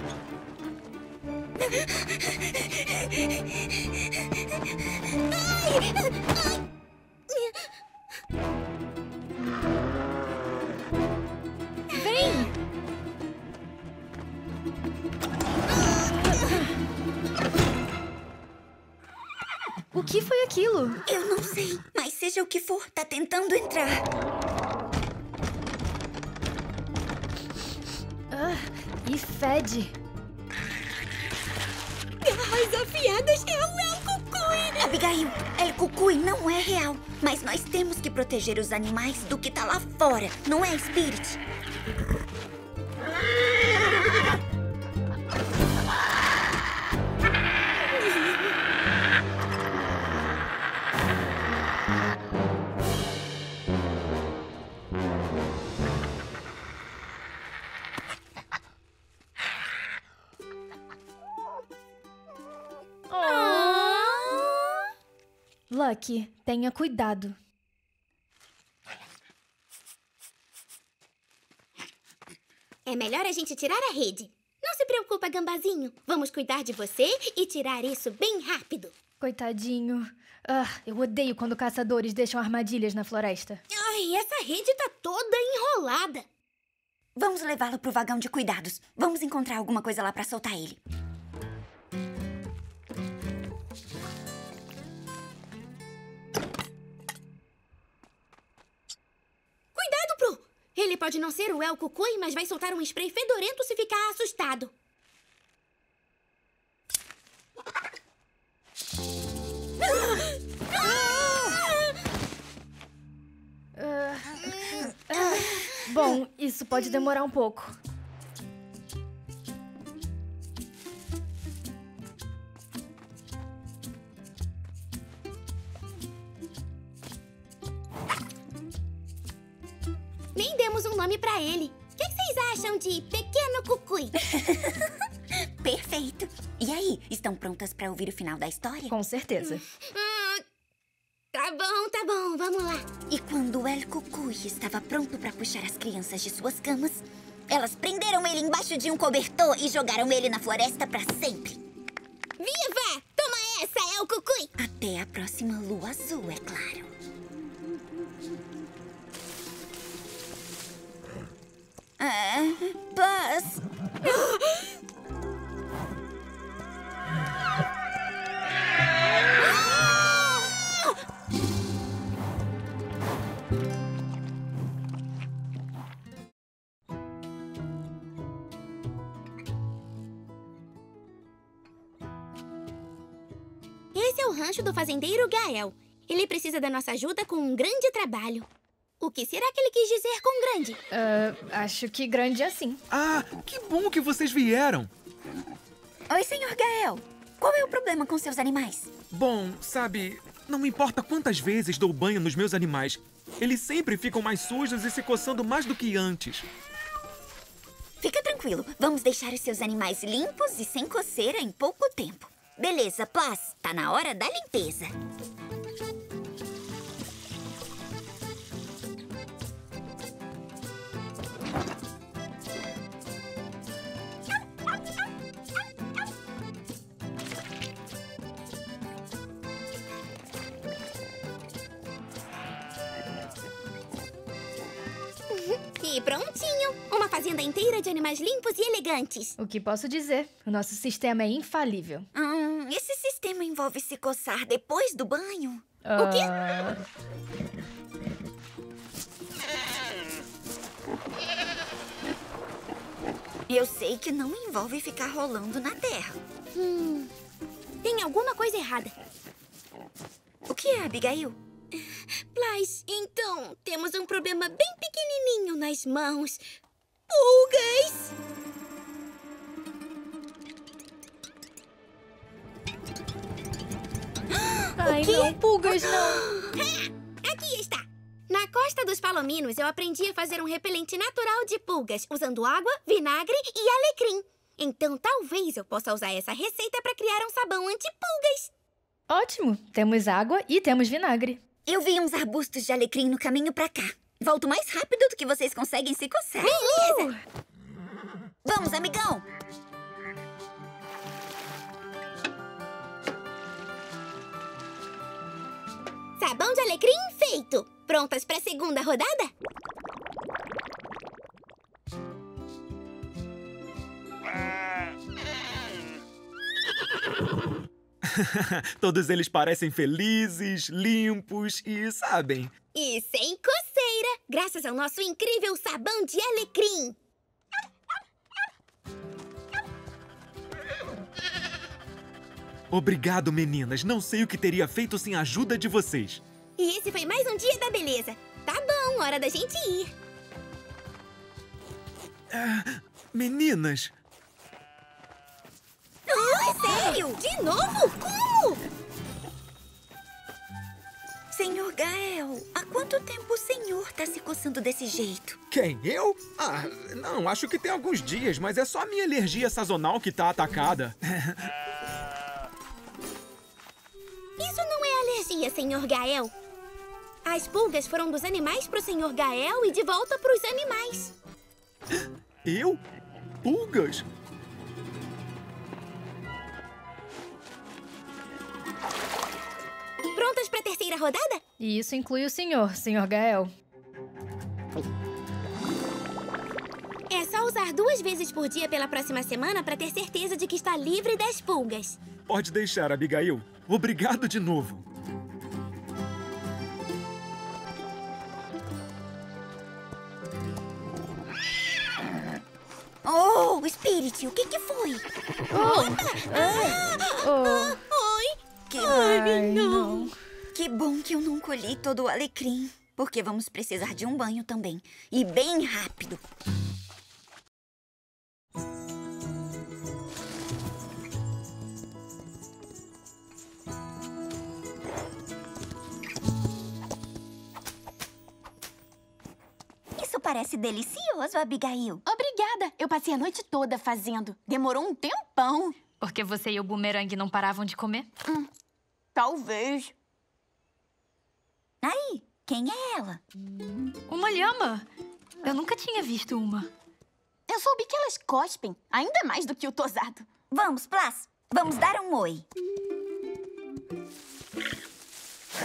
Vem! Que foi aquilo? Eu não sei, mas seja o que for, tá tentando entrar. Ah, e fede. Garras afiadas é o El Cucuy! Abigail, El Cucuy não é real, mas nós temos que proteger os animais do que tá lá fora, não é, Spirit? Lucky, tenha cuidado. É melhor a gente tirar a rede. Não se preocupa, gambazinho. Vamos cuidar de você e tirar isso bem rápido. Coitadinho. Ah, eu odeio quando caçadores deixam armadilhas na floresta. Ai, essa rede tá toda enrolada. Vamos levá-lo pro vagão de cuidados. Vamos encontrar alguma coisa lá pra soltar ele. Ele pode não ser o El Cucuy, mas vai soltar um spray fedorento se ficar assustado. Bom, isso pode demorar um pouco. Pra ouvir o final da história? Com certeza. Hum, tá bom, tá bom, vamos lá. E quando El Cucuy estava pronto para puxar as crianças de suas camas, elas prenderam ele embaixo de um cobertor e jogaram ele na floresta para sempre. Viva! Toma essa, El Cucuy! Até a próxima lua azul, é claro. Ah, Buzz! Gael. Ele precisa da nossa ajuda com um grande trabalho. O que será que ele quis dizer com grande? Ah, acho que grande assim. Ah, que bom que vocês vieram! Oi, senhor Gael. Qual é o problema com seus animais? Bom, sabe, não importa quantas vezes dou banho nos meus animais, eles sempre ficam mais sujos e se coçando mais do que antes. Fica tranquilo, vamos deixar os seus animais limpos e sem coceira em pouco tempo. Beleza, Paz, tá na hora da limpeza. E prontinho! Uma fazenda inteira de animais limpos e elegantes. O que posso dizer? O nosso sistema é infalível. Hum, esse sistema envolve se coçar depois do banho? O quê? Eu sei que não envolve ficar rolando na terra. Hum, tem alguma coisa errada. O que é, Abigail? Plais, então, temos um problema bem pequenininho nas mãos. Pulgas! Ai, não, pulgas não. Aqui está! Na costa dos Palominos, eu aprendi a fazer um repelente natural de pulgas, usando água, vinagre e alecrim. Então, talvez eu possa usar essa receita para criar um sabão anti-pulgas. Ótimo. Temos água e temos vinagre. Eu vi uns arbustos de alecrim no caminho pra cá. Volto mais rápido do que vocês conseguem se coçar. Beleza! Vamos, amigão! Sabão de alecrim feito! Prontas para a segunda rodada? Todos eles parecem felizes, limpos e sabem. E sem coceira, graças ao nosso incrível sabão de alecrim. Obrigado, meninas. Não sei o que teria feito sem a ajuda de vocês. E esse foi mais um dia da beleza. Tá bom, hora da gente ir. Meninas, Sério? De novo? Como? Senhor Gael, há quanto tempo o senhor tá se coçando desse jeito? quem? Eu? Ah, não, acho que tem alguns dias, mas é só a minha alergia sazonal que tá atacada. Isso não é dia, Senhor Gael. As pulgas foram dos animais pro Senhor Gael e de volta pros animais. Eu? Pulgas? Prontas pra terceira rodada? E isso inclui o senhor, senhor Gael. É só usar duas vezes por dia pela próxima semana pra ter certeza de que está livre das pulgas. Pode deixar, Abigail. Obrigado de novo. Oh, Spirit, o que que foi? Oh, Oi! Que, ai, não. que bom que eu não colhi todo o alecrim. Porque vamos precisar de um banho também. E bem rápido. Parece delicioso, Abigail. Obrigada. Eu passei a noite toda fazendo. Demorou um tempão. Porque você e o bumerangue não paravam de comer? Talvez. Aí, quem é ela? Uma lhama! Eu nunca tinha visto uma. Eu soube que elas cospem, ainda mais do que o tosado. Vamos, Plas. Vamos dar um oi.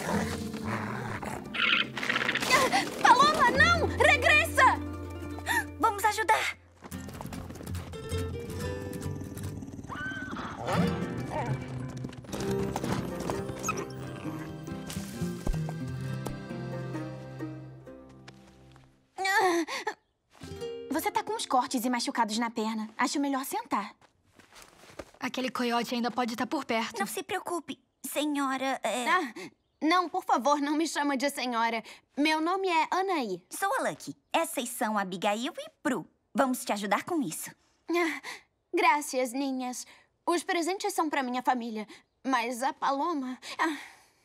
Não! Regressa! Vamos ajudar. Você tá com uns cortes e machucados na perna. Acho melhor sentar. Aquele coiote ainda pode estar por perto. Não se preocupe, senhora. é, Ah, não, por favor, não me chama de senhora. Meu nome é Anaí. Sou a Lucky. Essas são Abigail e Pru. Vamos te ajudar com isso. Ah, Graças, ninhas. Os presentes são pra minha família. Mas a Paloma... ah,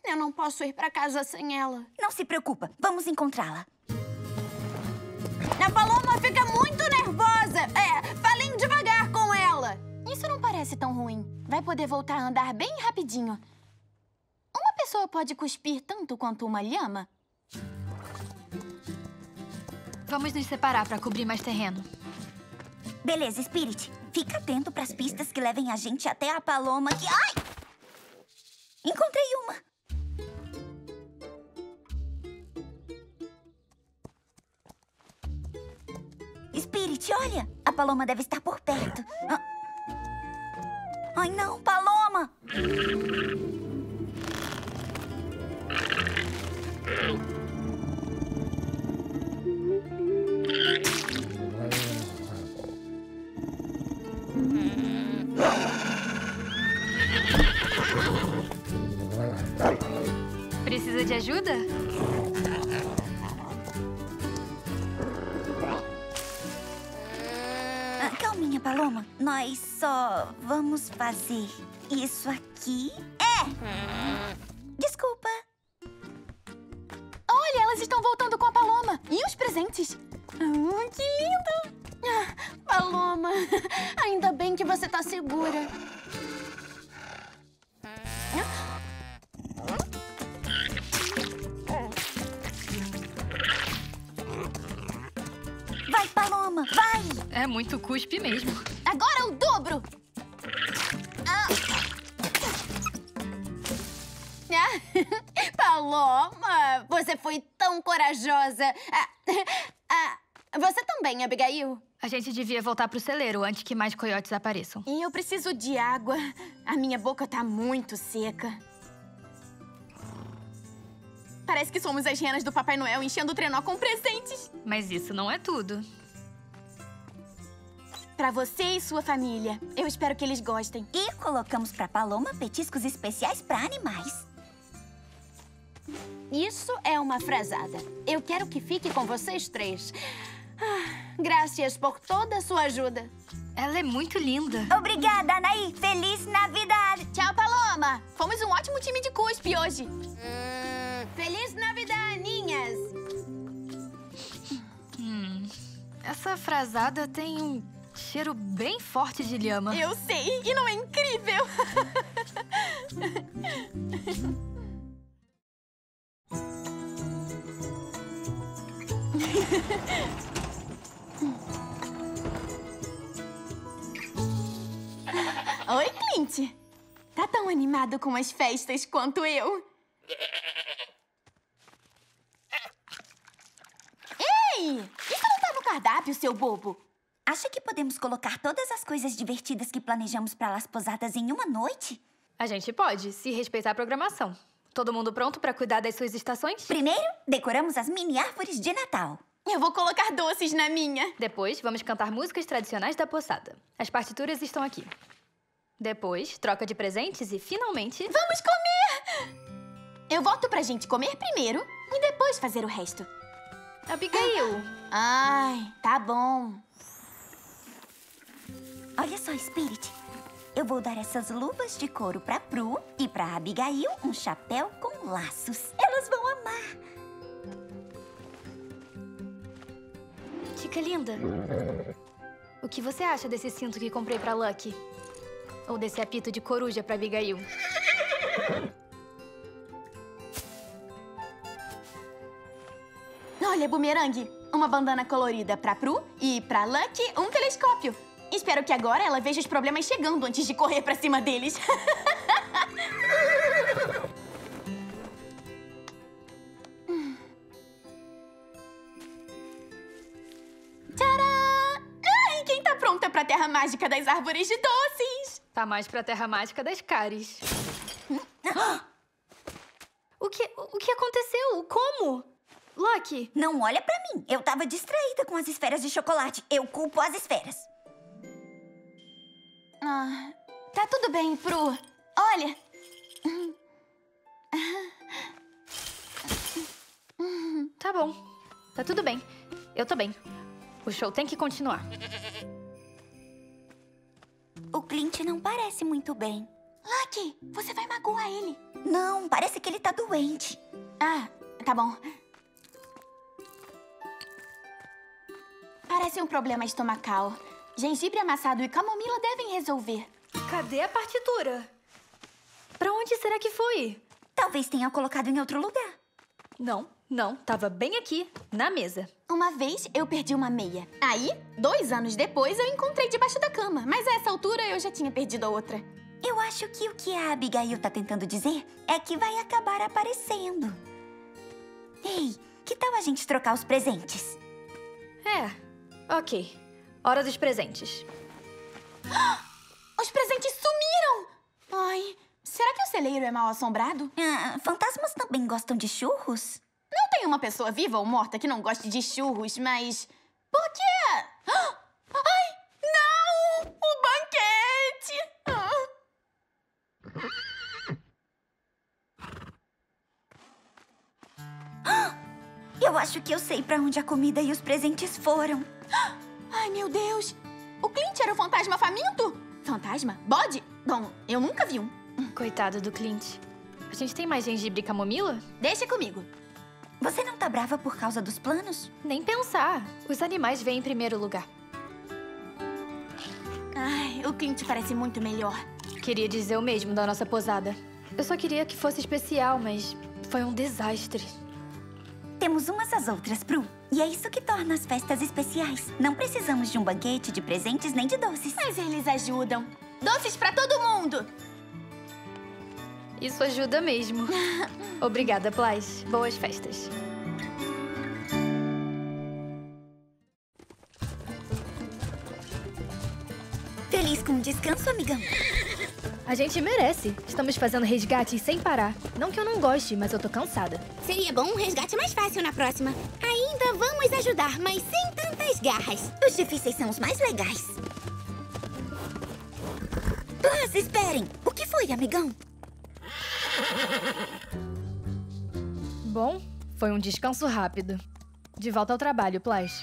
eu não posso ir pra casa sem ela. Não se preocupa, vamos encontrá-la. A Paloma fica muito nervosa. É, falem devagar com ela. Isso não parece tão ruim. Vai poder voltar a andar bem rapidinho. Uma pessoa pode cuspir tanto quanto uma lhama? Vamos nos separar para cobrir mais terreno. Beleza, Spirit. Fica atento para as pistas que levem a gente até a paloma que. Ai! Encontrei uma. Spirit, olha! A paloma deve estar por perto. Ah. Ai, não, paloma! Precisa de ajuda? Ah, calminha, paloma. Nós só vamos fazer isso aqui. É! Desculpa. Elas estão voltando com a Paloma. E os presentes? Ah, que lindo! Ah, Paloma, ainda bem que você tá segura. Vai, paloma, vai! É muito cuspe mesmo. Agora o dobro! Ah. Ah, Paloma, você foi tão corajosa. Ah, ah, você também, Abigail. A gente devia voltar pro celeiro antes que mais coiotes apareçam. E eu preciso de água. A minha boca tá muito seca. Parece que somos as renas do Papai Noel enchendo o trenó com presentes. Mas isso não é tudo. Pra você e sua família. Eu espero que eles gostem. E colocamos pra paloma petiscos especiais pra animais. Isso é uma frasada. Eu quero que fique com vocês três. Ah, graças por toda a sua ajuda. Ela é muito linda. Obrigada, Anaí. Feliz Navidade. Tchau, Paloma. Fomos um ótimo time de cuspe hoje. Feliz Navidade, ninhas. Essa frasada tem um cheiro bem forte de lhama. Eu sei, e não é incrível? Oi, Clint. Tá tão animado com as festas quanto eu. Ei! Isso não tá no cardápio, seu bobo. Acha que podemos colocar todas as coisas divertidas que planejamos para Las Posadas em uma noite? A gente pode, se respeitar a programação. Todo mundo pronto pra cuidar das suas estações? Primeiro, decoramos as mini árvores de Natal. Eu vou colocar doces na minha. Depois, vamos cantar músicas tradicionais da poçada. As partituras estão aqui. Depois, troca de presentes e, finalmente... Vamos comer! Eu voto pra gente comer primeiro e depois fazer o resto. Abigail! Ai, tá bom. Olha só, Spirit. Eu vou dar essas luvas de couro pra Pru e pra Abigail um chapéu com laços. Elas vão amar. Dica linda. O que você acha desse cinto que comprei pra Lucky? Ou desse apito de coruja pra Abigail? Olha, bumerangue. Uma bandana colorida pra Pru e pra Lucky um telescópio. Espero que agora ela veja os problemas chegando antes de correr pra cima deles. Tcharam! Ai, quem tá pronta pra Terra Mágica das Árvores de Doces? Tá mais pra terra mágica das cares. o que, o que aconteceu? Como? Lucky, Não olha pra mim. Eu tava distraída com as esferas de chocolate. Eu culpo as esferas. Ah, tá tudo bem, Pru. Olha, tá bom. Tá tudo bem. Eu tô bem. O show tem que continuar. O Clint não parece muito bem. Lucky, você vai magoar ele. Não, parece que ele tá doente. Ah, tá bom. Parece um problema estomacal. Gengibre amassado e camomila devem resolver. Cadê a partitura? Pra onde será que foi? Talvez tenha colocado em outro lugar. Não, não. Tava bem aqui, na mesa. Uma vez eu perdi uma meia. Aí, dois anos depois, eu encontrei debaixo da cama. Mas a essa altura eu já tinha perdido a outra. Eu acho que o que a Abigail tá tentando dizer é que vai acabar aparecendo. Ei, que tal a gente trocar os presentes? É, ok. Hora dos presentes. Os presentes sumiram! Ai, será que o celeiro é mal assombrado? Ah, fantasmas também gostam de churros? Não tem uma pessoa viva ou morta que não goste de churros, mas. Por quê? Ah! Ai, não! O banquete! Ah. Eu acho que eu sei pra onde a comida e os presentes foram. Ai, meu Deus! O Clint era o fantasma faminto? Fantasma? Bode? Bom, eu nunca vi um. Coitado do Clint. A gente tem mais gengibre e camomila? Deixa comigo. Você não tá brava por causa dos planos? Nem pensar. Os animais vêm em primeiro lugar. Ai, o Clint parece muito melhor. Queria dizer o mesmo da nossa posada. Eu só queria que fosse especial, mas foi um desastre. Temos umas às outras, Pru. E é isso que torna as festas especiais. Não precisamos de um banquete, de presentes nem de doces. Mas eles ajudam. Doces pra todo mundo! Isso ajuda mesmo. Obrigada, Plás. Boas festas. Feliz com o descanso, amigão? A gente merece. Estamos fazendo resgates sem parar. Não que eu não goste, mas eu tô cansada. Seria bom um resgate mais fácil na próxima. Ainda vamos ajudar, mas sem tantas garras. Os difíceis são os mais legais. Mas esperem! O que foi, amigão? Bom, foi um descanso rápido. De volta ao trabalho, Plás.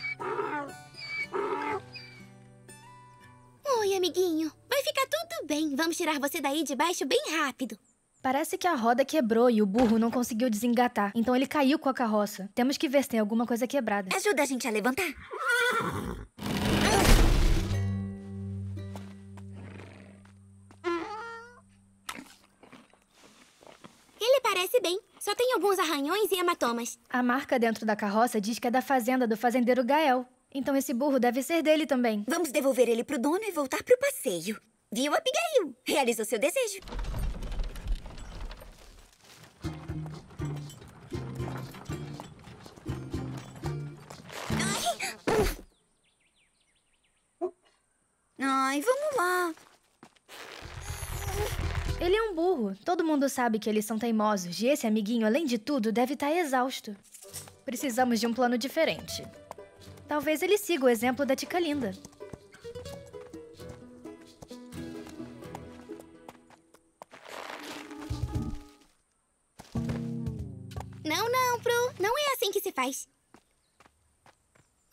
Oi, amiguinho. Vai ficar tudo bem. Vamos tirar você daí de baixo bem rápido. Parece que a roda quebrou e o burro não conseguiu desengatar. Então ele caiu com a carroça. Temos que ver se tem alguma coisa quebrada. Ajuda a gente a levantar. Ele parece bem. Só tem alguns arranhões e hematomas. A marca dentro da carroça diz que é da fazenda do fazendeiro Gael. Então esse burro deve ser dele também. Vamos devolver ele pro dono e voltar pro passeio. Viu, Abigail? Realizou seu desejo. Ai, vamos lá. Ele é um burro. Todo mundo sabe que eles são teimosos. E esse amiguinho, além de tudo, deve estar exausto. Precisamos de um plano diferente. Talvez ele siga o exemplo da Tica Linda. Não, não, Pro. Não é assim que se faz.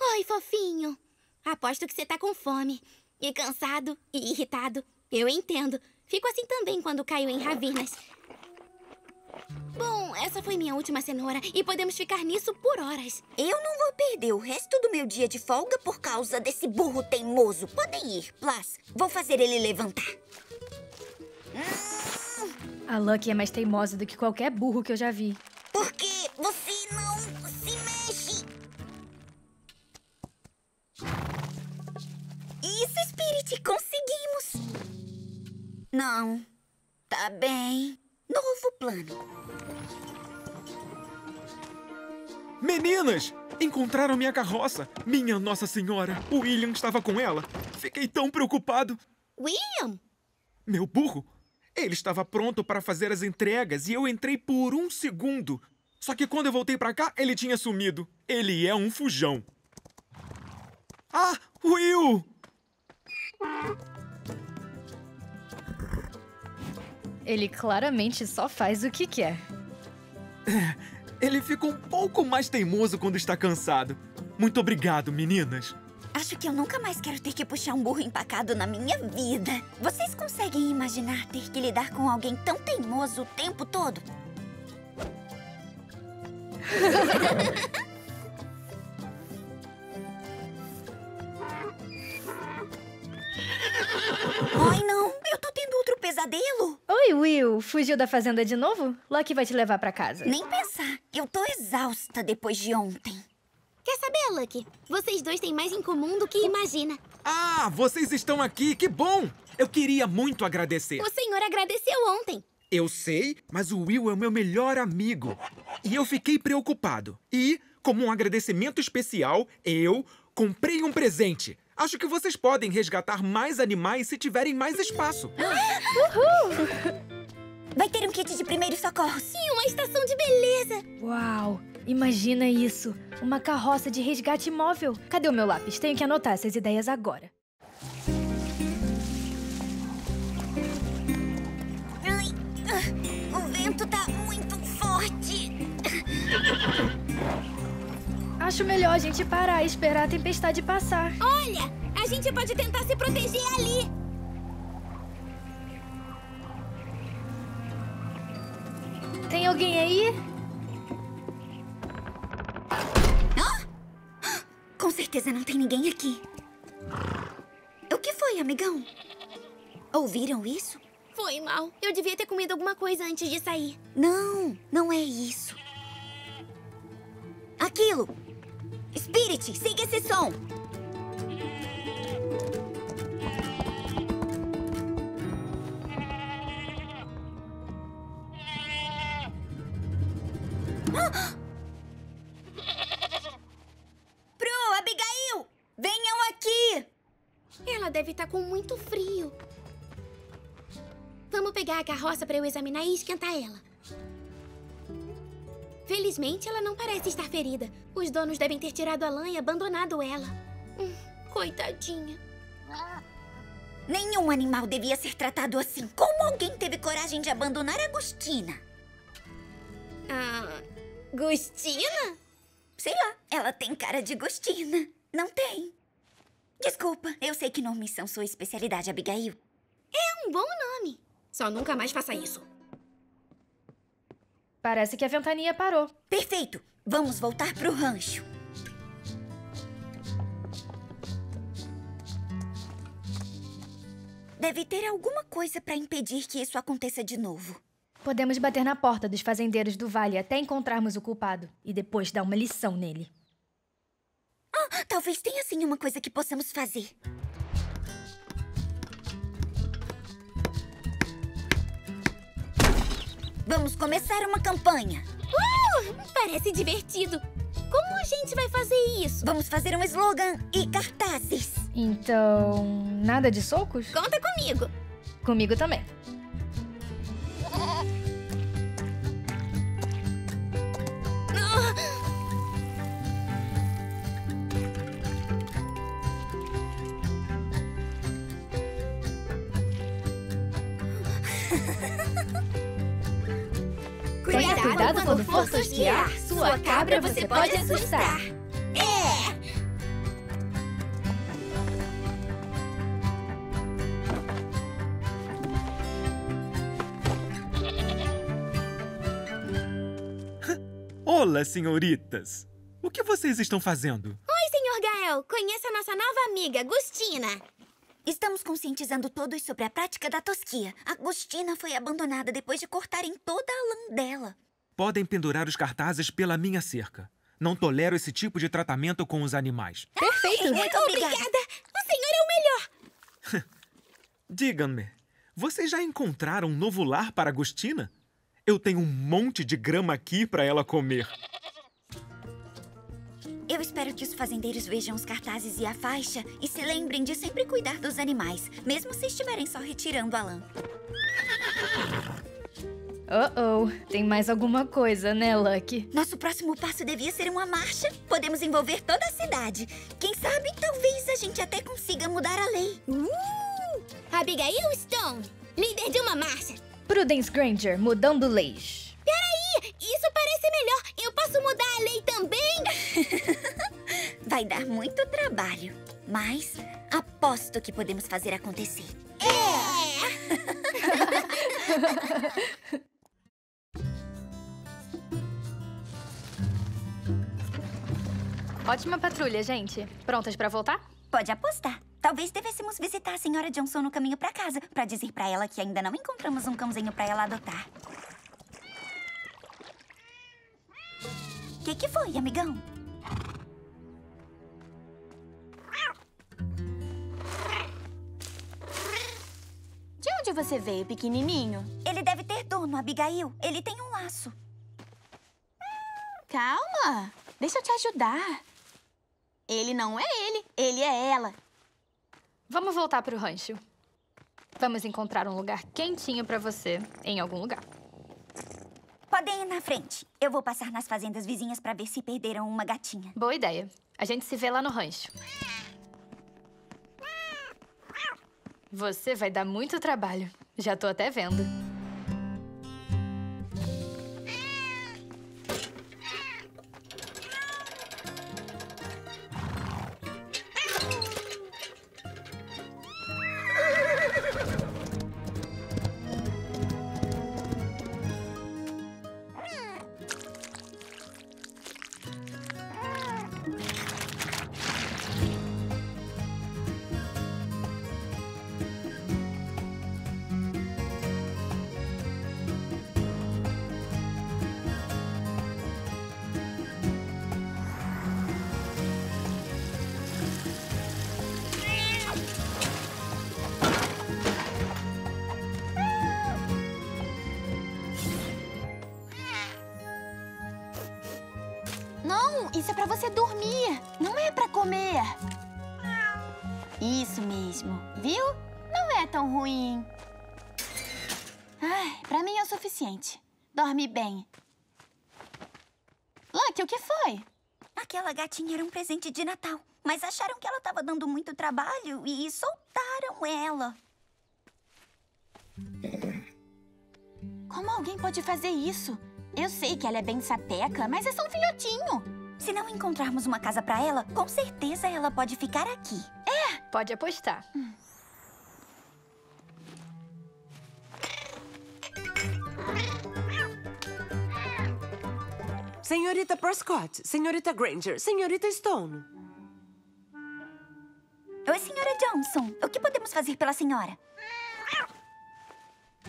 Oi, fofinho. Aposto que você tá com fome. E cansado e irritado. Eu entendo. Fico assim também quando caio em ravinas. Bom, essa foi minha última cenoura e podemos ficar nisso por horas. Eu não vou perder o resto do meu dia de folga por causa desse burro teimoso. Podem ir, Plas. Vou fazer ele levantar. A Lucky é mais teimosa do que qualquer burro que eu já vi. Porque você não se mexe. Isso, Spirit, conseguimos. Não, tá bem. Plano. Meninas! Encontraram minha carroça! Minha Nossa Senhora! O William estava com ela! Fiquei tão preocupado! William! Meu burro! Ele estava pronto para fazer as entregas e eu entrei por um segundo. Só que quando eu voltei para cá, ele tinha sumido. Ele é um fujão. Ah, Will! Ele claramente só faz o que quer. Ele fica um pouco mais teimoso quando está cansado. Muito obrigado, meninas. Acho que eu nunca mais quero ter que puxar um burro empacado na minha vida. Vocês conseguem imaginar ter que lidar com alguém tão teimoso o tempo todo? Ai, não! Eu tô pesadelo! Oi, Will. Fugiu da fazenda de novo? Lucky vai te levar pra casa. Nem pensar. Eu tô exausta depois de ontem. Quer saber, Lucky? Vocês dois têm mais em comum do que imagina. Ah, vocês estão aqui! Que bom! Eu queria muito agradecer. O senhor agradeceu ontem. Eu sei, mas o Will é o meu melhor amigo. E eu fiquei preocupado. E, como um agradecimento especial, eu comprei um presente. Acho que vocês podem resgatar mais animais se tiverem mais espaço. Vai ter um kit de primeiros socorros. E uma estação de beleza. Uau! Imagina isso! Uma carroça de resgate móvel. Cadê o meu lápis? Tenho que anotar essas ideias agora. Acho melhor a gente parar e esperar a tempestade passar. Olha, a gente pode tentar se proteger ali. Tem alguém aí? Com certeza não tem ninguém aqui. O que foi, amigão? Ouviram isso? Foi mal. Eu devia ter comido alguma coisa antes de sair. Não, não é isso. Aquilo! Spirit, siga esse som! Pro, Abigail! Venham aqui! Ela deve estar com muito frio. Vamos pegar a carroça para eu examinar e esquentar ela. Felizmente, ela não parece estar ferida. Os donos devem ter tirado a lã e abandonado ela. Hum, coitadinha. Nenhum animal devia ser tratado assim. Como alguém teve coragem de abandonar a Agostina? Ah, Gustina? Sei lá, ela tem cara de Agostina. Não tem. Desculpa, eu sei que nomes são sua especialidade, Abigail. É um bom nome. Só nunca mais faça isso. Parece que a ventania parou. Perfeito. Vamos voltar pro rancho. Deve ter alguma coisa para impedir que isso aconteça de novo. Podemos bater na porta dos fazendeiros do vale até encontrarmos o culpado e depois dar uma lição nele. Ah, talvez tenha sim uma coisa que possamos fazer. Vamos começar uma campanha. Uh, parece divertido. Como a gente vai fazer isso? Vamos fazer um slogan e cartazes. Então, nada de socos? Conta comigo. Comigo também. Cuidado quando for tosquiar. Sua cabra você pode assustar. Olá, senhoritas! O que vocês estão fazendo? Oi, senhor Gael. Conheça a nossa nova amiga, Agustina. Estamos conscientizando todos sobre a prática da tosquia. Agostina foi abandonada depois de cortarem toda a lã dela. Podem pendurar os cartazes pela minha cerca. Não tolero esse tipo de tratamento com os animais. Perfeito! Muito obrigada. Obrigada. O senhor é o melhor. Digam-me, vocês já encontraram um novo lar para Agostina? Eu tenho um monte de grama aqui para ela comer. Eu espero que os fazendeiros vejam os cartazes e a faixa e se lembrem de sempre cuidar dos animais, mesmo se estiverem só retirando a lã. Oh, oh. Tem mais alguma coisa, né, Lucky? Nosso próximo passo devia ser uma marcha. Podemos envolver toda a cidade. Quem sabe, talvez a gente até consiga mudar a lei. Uh, Abigail Stone, líder de uma marcha. Prudence Granger, mudando leis. Peraí, isso parece melhor. Eu posso mudar a lei também? Vai dar muito trabalho, mas aposto que podemos fazer acontecer. Ótima patrulha, gente. Prontas pra voltar? Pode apostar. Talvez devêssemos visitar a senhora Johnson no caminho pra casa, pra dizer pra ela que ainda não encontramos um cãozinho pra ela adotar. O que, que foi, amigão? De onde você veio, pequenininho? Ele deve ter dono, Abigail. Ele tem um laço. Calma, deixa eu te ajudar. Ele não é ele, ele é ela. Vamos voltar pro rancho. Vamos encontrar um lugar quentinho pra você, em algum lugar. Podem ir na frente. Eu vou passar nas fazendas vizinhas pra ver se perderam uma gatinha. Boa ideia. A gente se vê lá no rancho. Você vai dar muito trabalho. Já tô até vendo. Dormir, não é pra comer. Isso mesmo, viu? Não é tão ruim. Ai, pra mim é o suficiente. Dorme bem. Lucky, o que foi? Aquela gatinha era um presente de Natal, mas acharam que ela estava dando muito trabalho e soltaram ela. Como alguém pode fazer isso? Eu sei que ela é bem sapeca, mas é só um filhotinho. Se não encontrarmos uma casa pra ela, com certeza ela pode ficar aqui. Pode apostar. Senhorita Prescott, Senhorita Granger, Senhorita Stone. Oi, senhora Johnson. O que podemos fazer pela senhora?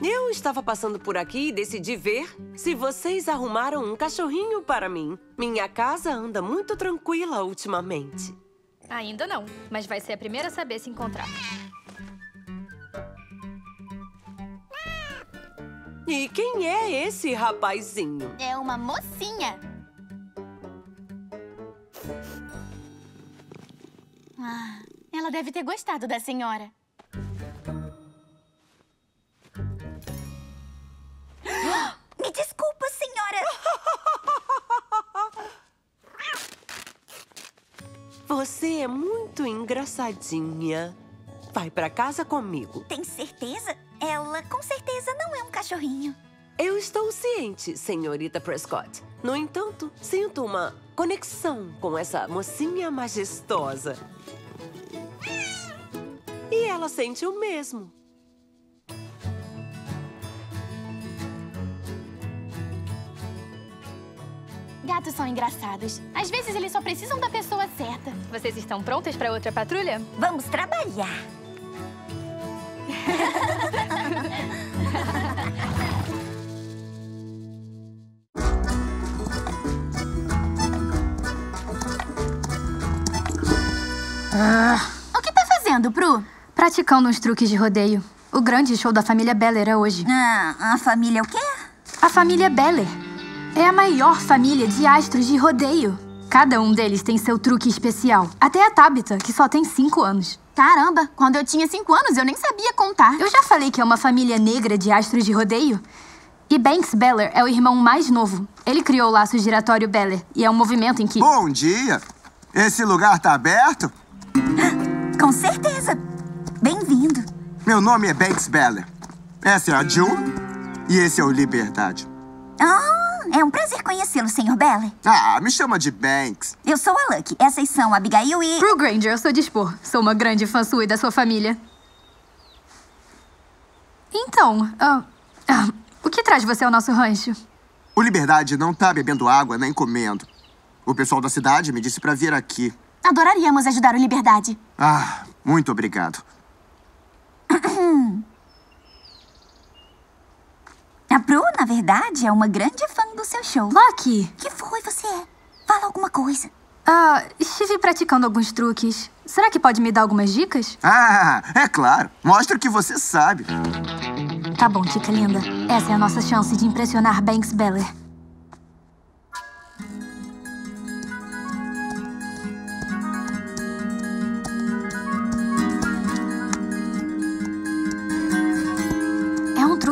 Eu estava passando por aqui e decidi ver se vocês arrumaram um cachorrinho para mim. Minha casa anda muito tranquila ultimamente. Ainda não, mas vai ser a primeira a saber se encontrar. E quem é esse rapazinho? É uma mocinha. Ah, ela deve ter gostado da senhora. Me desculpa, senhora. Você é muito engraçadinha. Vai pra casa comigo. Tem certeza? Ela com certeza não é um cachorrinho. Eu estou ciente, senhorita Prescott. No entanto, sinto uma conexão com essa mocinha majestosa. E ela sente o mesmo. Gatos são engraçados. Às vezes eles só precisam da pessoa certa. Vocês estão prontas para outra patrulha? Vamos trabalhar. O que tá fazendo, Pru? Praticando uns truques de rodeio. O grande show da família Beller é hoje. Ah, a família o quê? A família Beller é a maior família de astros de rodeio. Cada um deles tem seu truque especial. Até a Tabitha, que só tem cinco anos. Caramba, quando eu tinha cinco anos eu nem sabia contar. Eu já falei que é uma família negra de astros de rodeio. E Banks Beller é o irmão mais novo. Ele criou o laço giratório Beller e é um movimento em que. Bom dia! Esse lugar tá aberto? Com certeza. Bem-vindo. Meu nome é Banks Beller. Essa é a Jill e esse é o Liberdade. Ah, é um prazer conhecê-lo, Sr. Beller. Ah, me chama de Banks. Eu sou a Lucky. Essas são a Abigail e... Prue Granger, eu sou dispor. Sou uma grande fã sua e da sua família. Então, ah, ah, o que traz você ao nosso rancho? O Liberdade não tá bebendo água nem comendo. O pessoal da cidade me disse pra vir aqui. Adoraríamos ajudar o Liberdade. Ah, muito obrigado. A Pro, na verdade, é uma grande fã do seu show. Lucky! que foi você? Fala alguma coisa. Ah, estive praticando alguns truques. Será que pode me dar algumas dicas? Ah, é claro. Mostra o que você sabe. Tá bom, Tica Linda. Essa é a nossa chance de impressionar Banks Beller.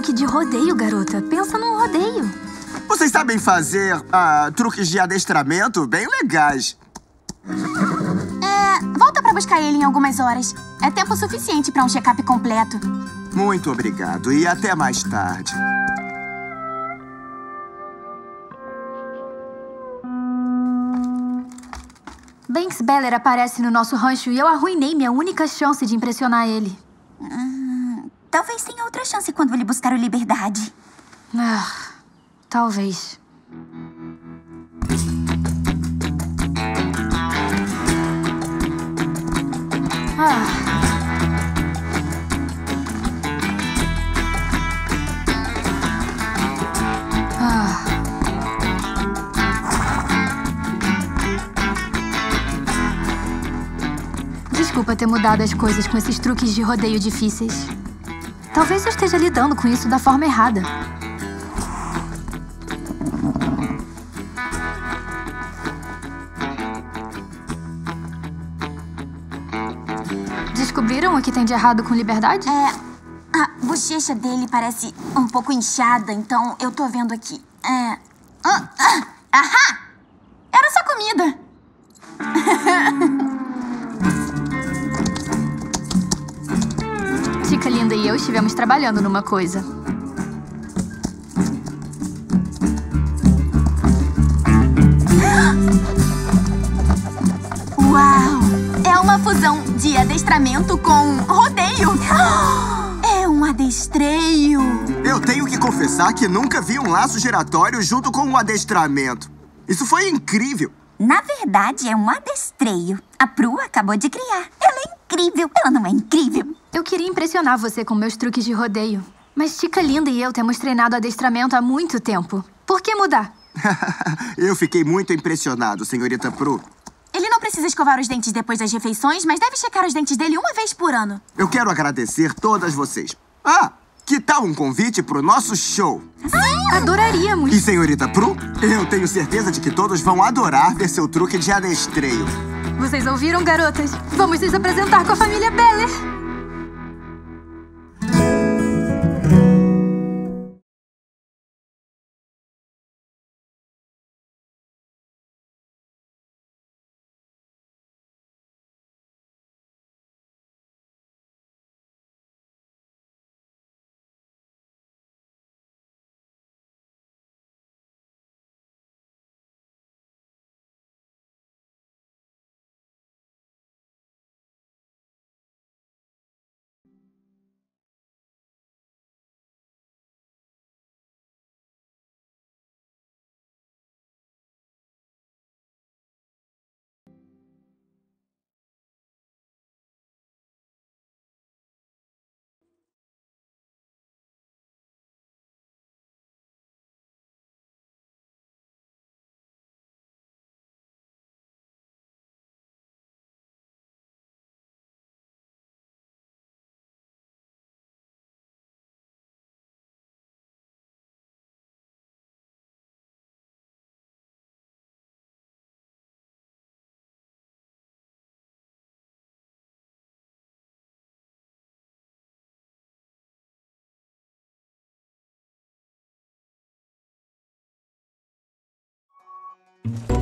Truque de rodeio, garota. Pensa num rodeio. Vocês sabem fazer ah, truques de adestramento bem legais. É, volta pra buscar ele em algumas horas. É tempo suficiente pra um check-up completo. Muito obrigado e até mais tarde. Banks Beller aparece no nosso rancho e eu arruinei minha única chance de impressionar ele. Talvez tenha outra chance quando ele buscar o Liberdade. Ah, talvez. Ah. Ah. Desculpa ter mudado as coisas com esses truques de rodeio difíceis. Talvez eu esteja lidando com isso da forma errada. Descobriram o que tem de errado com liberdade? É. A bochecha dele parece um pouco inchada, então eu tô vendo aqui. É. Ah, ah, ahá! Era só comida. eu estivemos trabalhando numa coisa. Uau! É uma fusão de adestramento com rodeio. É um adestreio. Eu tenho que confessar que nunca vi um laço giratório junto com um adestramento. Isso foi incrível. Na verdade, é um adestreio. A Pro acabou de criar. Ela é incrível. Ela não é incrível? Eu queria impressionar você com meus truques de rodeio. Mas Tica Linda e eu temos treinado adestramento há muito tempo. Por que mudar? Eu fiquei muito impressionado, senhorita Pru. Ele não precisa escovar os dentes depois das refeições, mas deve checar os dentes dele uma vez por ano. Eu quero agradecer todas vocês. Ah, Que tal um convite pro nosso show? Adoraríamos. E senhorita Pru, eu tenho certeza de que todos vão adorar ver seu truque de adestreio. Vocês ouviram, garotas? Vamos nos apresentar com a família Beller. you